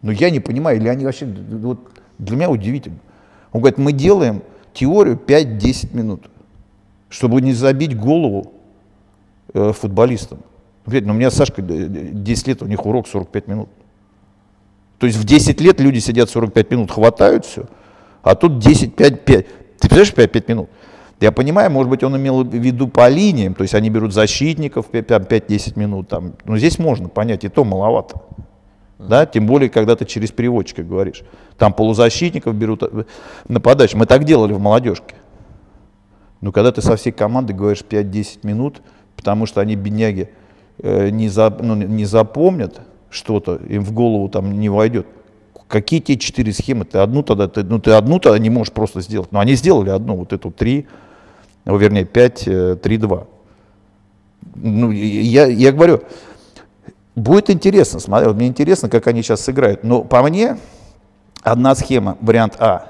но я не понимаю, или они вообще, вот для меня удивительно. Он говорит, мы делаем теорию 5-10 минут, чтобы не забить голову э, футболистам. Говорит, ну у меня Сашка 10 лет, у них урок 45 минут. То есть в 10 лет люди сидят 45 минут, хватают все, а тут 10, 5, 5. Ты представляешь, 5, 5 минут? Я понимаю, может быть, он имел в виду по линиям, то есть они берут защитников 5-10 минут, там, но здесь можно понять, и то маловато. Да, тем более, когда ты через переводчика говоришь. Там полузащитников берут э, на подачу. Мы так делали в молодежке. Но когда ты со всей командой говоришь 5-10 минут, потому что они, бедняги, э, не, за, ну, не запомнят что-то, им в голову там не войдет. Какие те четыре схемы? Ты одну тогда, ты, ну ты одну-то не можешь просто сделать. Но они сделали одну, вот эту три, вернее, пять, э, три, два. Ну, я, я говорю, Будет интересно, смотри, вот мне интересно, как они сейчас сыграют. Но по мне, одна схема, вариант А,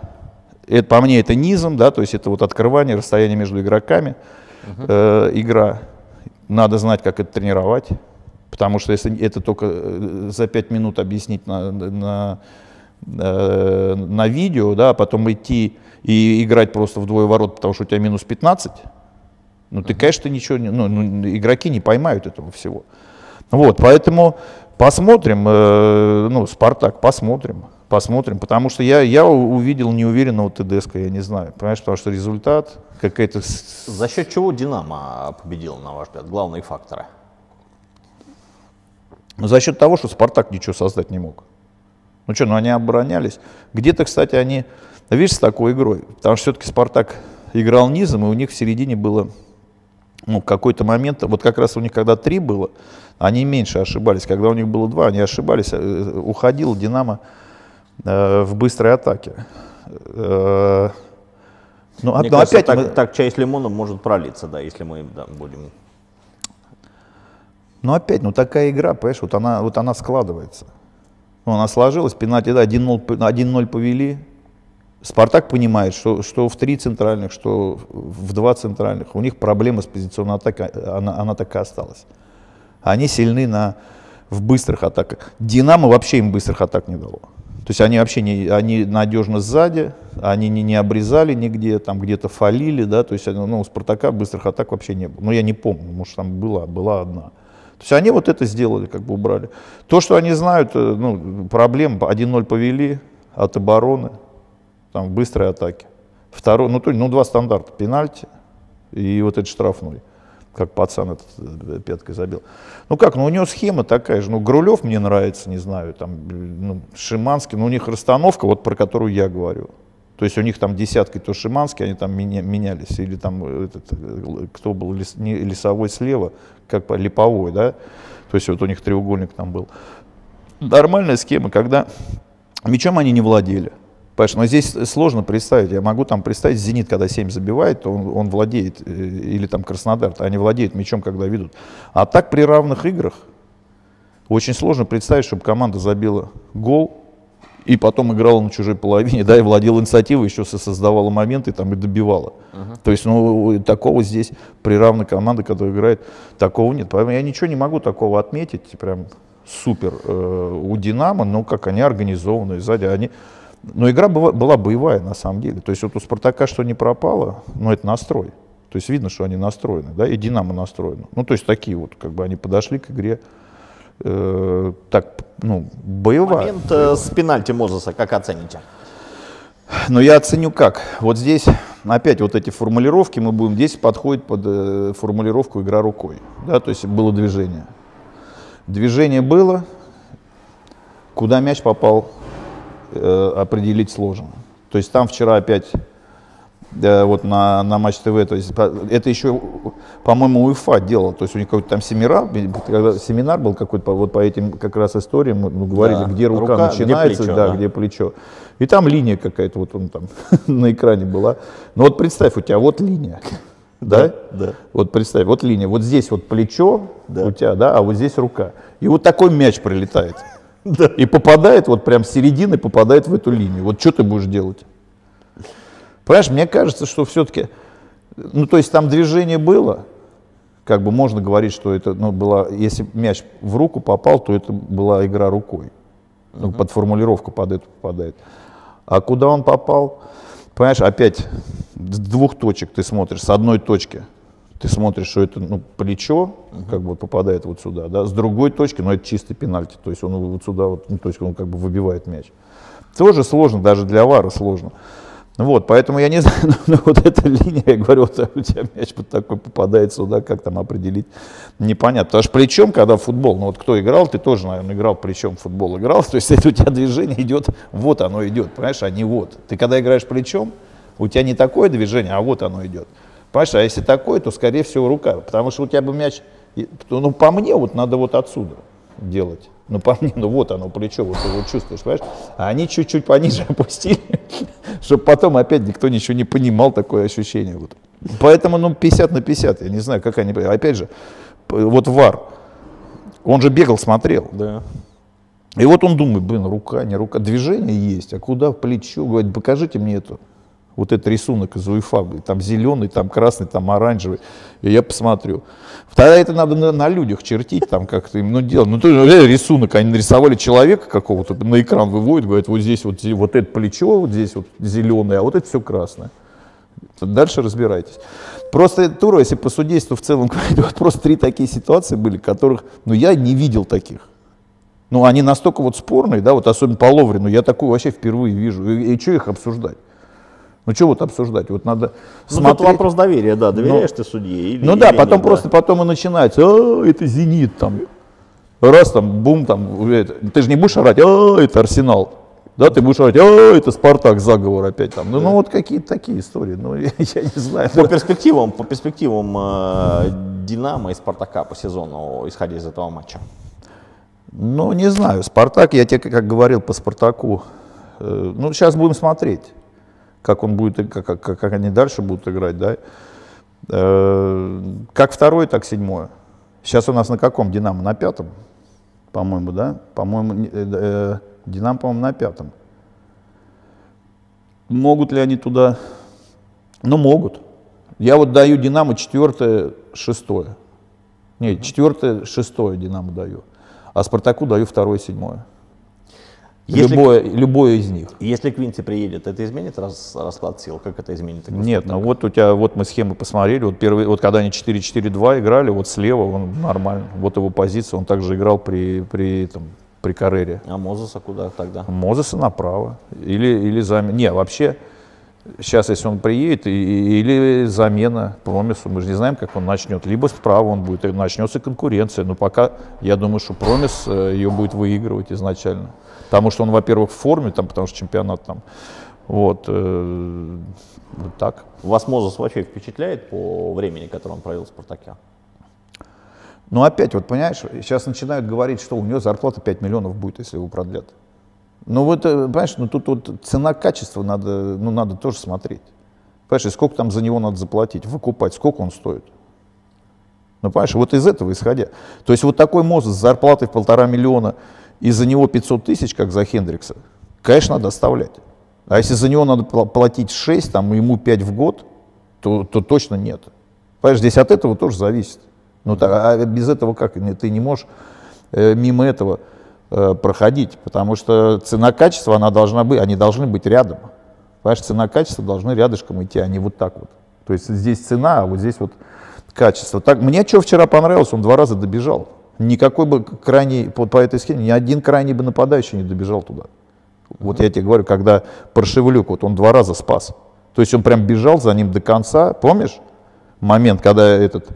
это, по мне это низом, да, то есть это вот открывание расстояния между игроками, uh-huh. э, игра. Надо знать, как это тренировать, потому что если это только э, за 5 минут объяснить на, на, э, на видео, да, а потом идти и играть просто в двое ворот, потому что у тебя минус 15, ну ты, конечно, ничего, не, ну, ну, игроки не поймают этого всего. Вот, поэтому посмотрим, э, ну, Спартак, посмотрим, посмотрим, потому что я, я увидел неуверенного ТДСК, я не знаю, понимаешь, потому что результат какая-то... За счет чего Динамо победил, на ваш взгляд, главные факторы? Ну, за счет того, что Спартак ничего создать не мог. Ну что, ну они оборонялись. Где-то, кстати, они, видишь, с такой игрой, потому что все-таки Спартак играл низом, и у них в середине было ну, какой-то момент, вот как раз у них когда три было, они меньше ошибались. Когда у них было два, они ошибались. Э, уходил Динамо э, в быстрой атаке. Э, ну, Мне кажется, опять так, мы... так чай с лимоном может пролиться, да, если мы да, будем... Ну опять, ну такая игра, понимаешь, вот она, вот она складывается. Ну, она сложилась, пенальти, да, 1-0 повели. Спартак понимает, что, что в три центральных, что в два центральных, у них проблема с позиционной атакой, она, она так и осталась. Они сильны на, в быстрых атаках. Динамо вообще им быстрых атак не дало. То есть они вообще не, они надежно сзади, они не, не обрезали нигде, там где-то фалили, да, то есть ну, у Спартака быстрых атак вообще не было. Ну я не помню, может там была, была одна. То есть они вот это сделали, как бы убрали. То, что они знают, э, ну, проблем, 1-0 повели от обороны, там, быстрой атаки. Второй, ну, то, ну, два стандарта, пенальти и вот этот штрафной как пацан этот э, пяткой забил. Ну как, ну у него схема такая же, ну Грулев мне нравится, не знаю, там, ну, Шиманский, ну у них расстановка, вот про которую я говорю. То есть у них там десяткой то Шиманский, они там меня, менялись, или там э, этот, э, кто был лес, не, лесовой слева, как по липовой, да, то есть вот у них треугольник там был. Нормальная схема, когда мячом они не владели. Понимаешь, но здесь сложно представить. Я могу там представить, «Зенит», когда 7 забивает, он, он владеет, э, или там «Краснодар», то они владеют мячом, когда ведут. А так при равных играх очень сложно представить, чтобы команда забила гол, и потом играла на чужой половине, да, и владела инициативой, еще создавала моменты там, и добивала. Uh-huh. То есть, ну, такого здесь при равной команде, которая играет, такого нет. Поэтому я ничего не могу такого отметить, прям супер э, у Динамо, но как они организованы сзади, они но игра была, была боевая на самом деле. То есть вот у Спартака что не пропало, ну это настрой. То есть видно, что они настроены, да, и Динамо настроено. Ну то есть такие вот, как бы они подошли к игре э, так, ну, боевая. Момент боевая. с пенальти Мозеса как оцените? Ну я оценю как. Вот здесь опять вот эти формулировки мы будем, здесь подходит под э, формулировку игра рукой, да, то есть было движение. Движение было, куда мяч попал, э, определить сложно. То есть там вчера опять э, вот на, на Матч ТВ, то есть это еще, по-моему, УЕФА делал, то есть у них какой-то там семинар, когда семинар был какой-то вот по этим как раз историям, мы говорили, да. где рука, рука начинается, где плечо, да, да, где плечо. И там линия какая-то вот он там на экране была. Но вот представь, у тебя вот линия. Да? Да. Вот представь, вот линия, вот здесь вот плечо да. у тебя, да, а вот здесь рука. И вот такой мяч прилетает. Да. И попадает, вот прям с середины попадает в эту линию. Вот что ты будешь делать? Понимаешь, мне кажется, что все-таки, ну то есть там движение было, как бы можно говорить, что это, ну, была, если мяч в руку попал, то это была игра рукой. Ну, uh-huh. под формулировку под это попадает. А куда он попал? Понимаешь, опять с двух точек ты смотришь, с одной точки ты смотришь, что это ну, плечо, uh-huh. как бы попадает вот сюда, да, с другой точки, но это чистый пенальти, то есть он вот сюда, вот, ну, то есть он как бы выбивает мяч. Тоже сложно, даже для Вара сложно. Вот, поэтому я не знаю, ну, вот эта линия, я говорю, вот у тебя мяч вот такой попадает сюда, как там определить, непонятно. Потому что плечом, когда футбол, ну вот кто играл, ты тоже, наверное, играл плечом футбол, играл, то есть это у тебя движение идет, вот оно идет, понимаешь, а не вот. Ты когда играешь плечом, у тебя не такое движение, а вот оно идет. Понимаешь, а если такое, то, скорее всего, рука, потому что у тебя бы мяч, ну, по мне, вот надо вот отсюда делать. Ну, по мне, ну вот оно, плечо, вот ты его чувствуешь, понимаешь? А они чуть-чуть пониже опустили, чтобы потом опять никто ничего не понимал, такое ощущение. Вот. Поэтому, ну, 50 на 50, я не знаю, как они... Опять же, вот ВАР, он же бегал, смотрел. Да. И вот он думает, блин, рука, не рука, движение есть, а куда в плечо? Говорит, покажите мне это вот этот рисунок из УЕФА, там зеленый, там красный, там оранжевый, и я посмотрю. Тогда это надо на, на людях чертить, там как-то им, ну, делать. Ну, то есть рисунок, они нарисовали человека какого-то, на экран выводят, говорят, вот здесь вот, вот это плечо, вот здесь вот зеленое, а вот это все красное. Дальше разбирайтесь. Просто Тура, если по судейству в целом вот просто три такие ситуации были, которых, ну, я не видел таких. Ну, они настолько вот спорные, да, вот особенно по Ловрину, я такую вообще впервые вижу. И, и что их обсуждать? Ну что вот обсуждать? Вот надо ну, смотреть. Ну, вопрос доверия, да, доверяешь ну, ты судье или Ну да, или потом нет, просто да. потом и начинается, а, это «Зенит» там, раз там, бум, там, это, ты же не будешь орать, а, это «Арсенал», да, ты будешь орать, а, это «Спартак», заговор опять там. Ну, ну да. ну вот какие-то такие истории, ну я, я не знаю. По перспективам, по перспективам э, «Динамо» и «Спартака» по сезону, исходя из этого матча? Ну, не знаю, «Спартак», я тебе как говорил по «Спартаку», э, ну, сейчас будем смотреть как он будет, как, как, как они дальше будут играть, да. Э, как второй, так седьмое. Сейчас у нас на каком Динамо? На пятом, по-моему, да? По-моему, э, э, Динамо, по-моему, на пятом. Могут ли они туда? Ну, могут. Я вот даю Динамо четвертое, шестое. Нет, четвертое, шестое Динамо даю. А Спартаку даю второе, седьмое. Если, любое, любое из них. Если Квинти приедет, это изменит рас, расклад сил? Как это изменит? Нет, ну вот у тебя, вот мы схемы посмотрели, вот, первый, вот когда они 4-4-2 играли, вот слева он нормально, вот его позиция, он также играл при, при, там, при Каррере. А Мозеса куда тогда? Мозеса направо. Или, или замена. Не, вообще, сейчас, если он приедет, и, или замена Промису, мы же не знаем, как он начнет. Либо справа он будет, начнется конкуренция. Но пока, я думаю, что Промис э, ее будет выигрывать изначально. Потому что он, во-первых, в форме, там, потому что чемпионат там. Вот, э, вот так. Вас Мозес вообще впечатляет по времени, которое он провел в «Спартаке»? Ну опять, вот понимаешь, сейчас начинают говорить, что у него зарплата 5 миллионов будет, если его продлят. Ну вот, э, понимаешь, ну тут вот цена-качество надо, ну надо тоже смотреть. Понимаешь, и сколько там за него надо заплатить, выкупать, сколько он стоит. Ну, понимаешь, вот из этого исходя. То есть вот такой Мозес с зарплатой в полтора миллиона, и за него 500 тысяч, как за Хендрикса, конечно, надо оставлять. А если за него надо платить 6, там, ему 5 в год, то, то точно нет. Понимаешь, здесь от этого тоже зависит. Ну, так, а без этого как? Ты не можешь э, мимо этого э, проходить, потому что цена-качество, она должна быть, они должны быть рядом. Понимаешь, цена-качество должны рядышком идти, а не вот так вот. То есть здесь цена, а вот здесь вот качество. Так, мне что вчера понравилось, он два раза добежал. Никакой бы крайний, по, по этой схеме, ни один крайний бы нападающий не добежал туда. Вот я тебе говорю, когда Паршевлюк, вот он два раза спас. То есть он прям бежал за ним до конца, помнишь? Момент, когда этот,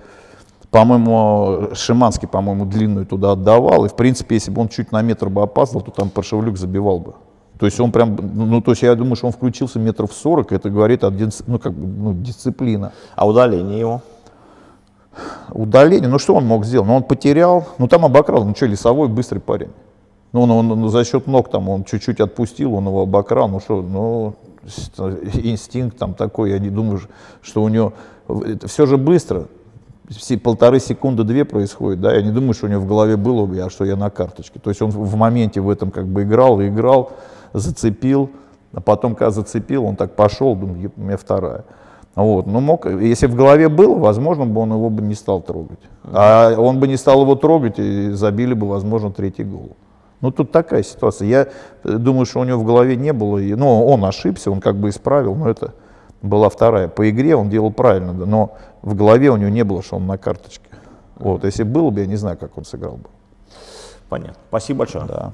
по-моему, Шиманский, по-моему, длинную туда отдавал. И, в принципе, если бы он чуть на метр бы опаздывал, то там Паршевлюк забивал бы. То есть он прям, ну, то есть я думаю, что он включился метров 40, это говорит о, ну, как бы, ну, дисциплина. А удаление его? Удаление, ну что он мог сделать? Ну он потерял, ну там обокрал, ну что, лесовой быстрый парень. Ну он, он, он за счет ног там, он чуть-чуть отпустил, он его обокрал, ну что, ну инстинкт там такой, я не думаю, что у него, это все же быстро, все полторы секунды, две происходит, да, я не думаю, что у него в голове было бы, а что я на карточке. То есть он в моменте в этом как бы играл играл, зацепил, а потом, когда зацепил, он так пошел, думаю, у меня вторая. Вот, ну мог, если в голове было, возможно, бы он его бы не стал трогать. А он бы не стал его трогать и забили бы, возможно, третий гол. Ну тут такая ситуация. Я думаю, что у него в голове не было, и, ну он ошибся, он как бы исправил, но это была вторая. По игре он делал правильно, но в голове у него не было, что он на карточке. Вот, если было бы, я не знаю, как он сыграл бы. Понятно. Спасибо большое. Да.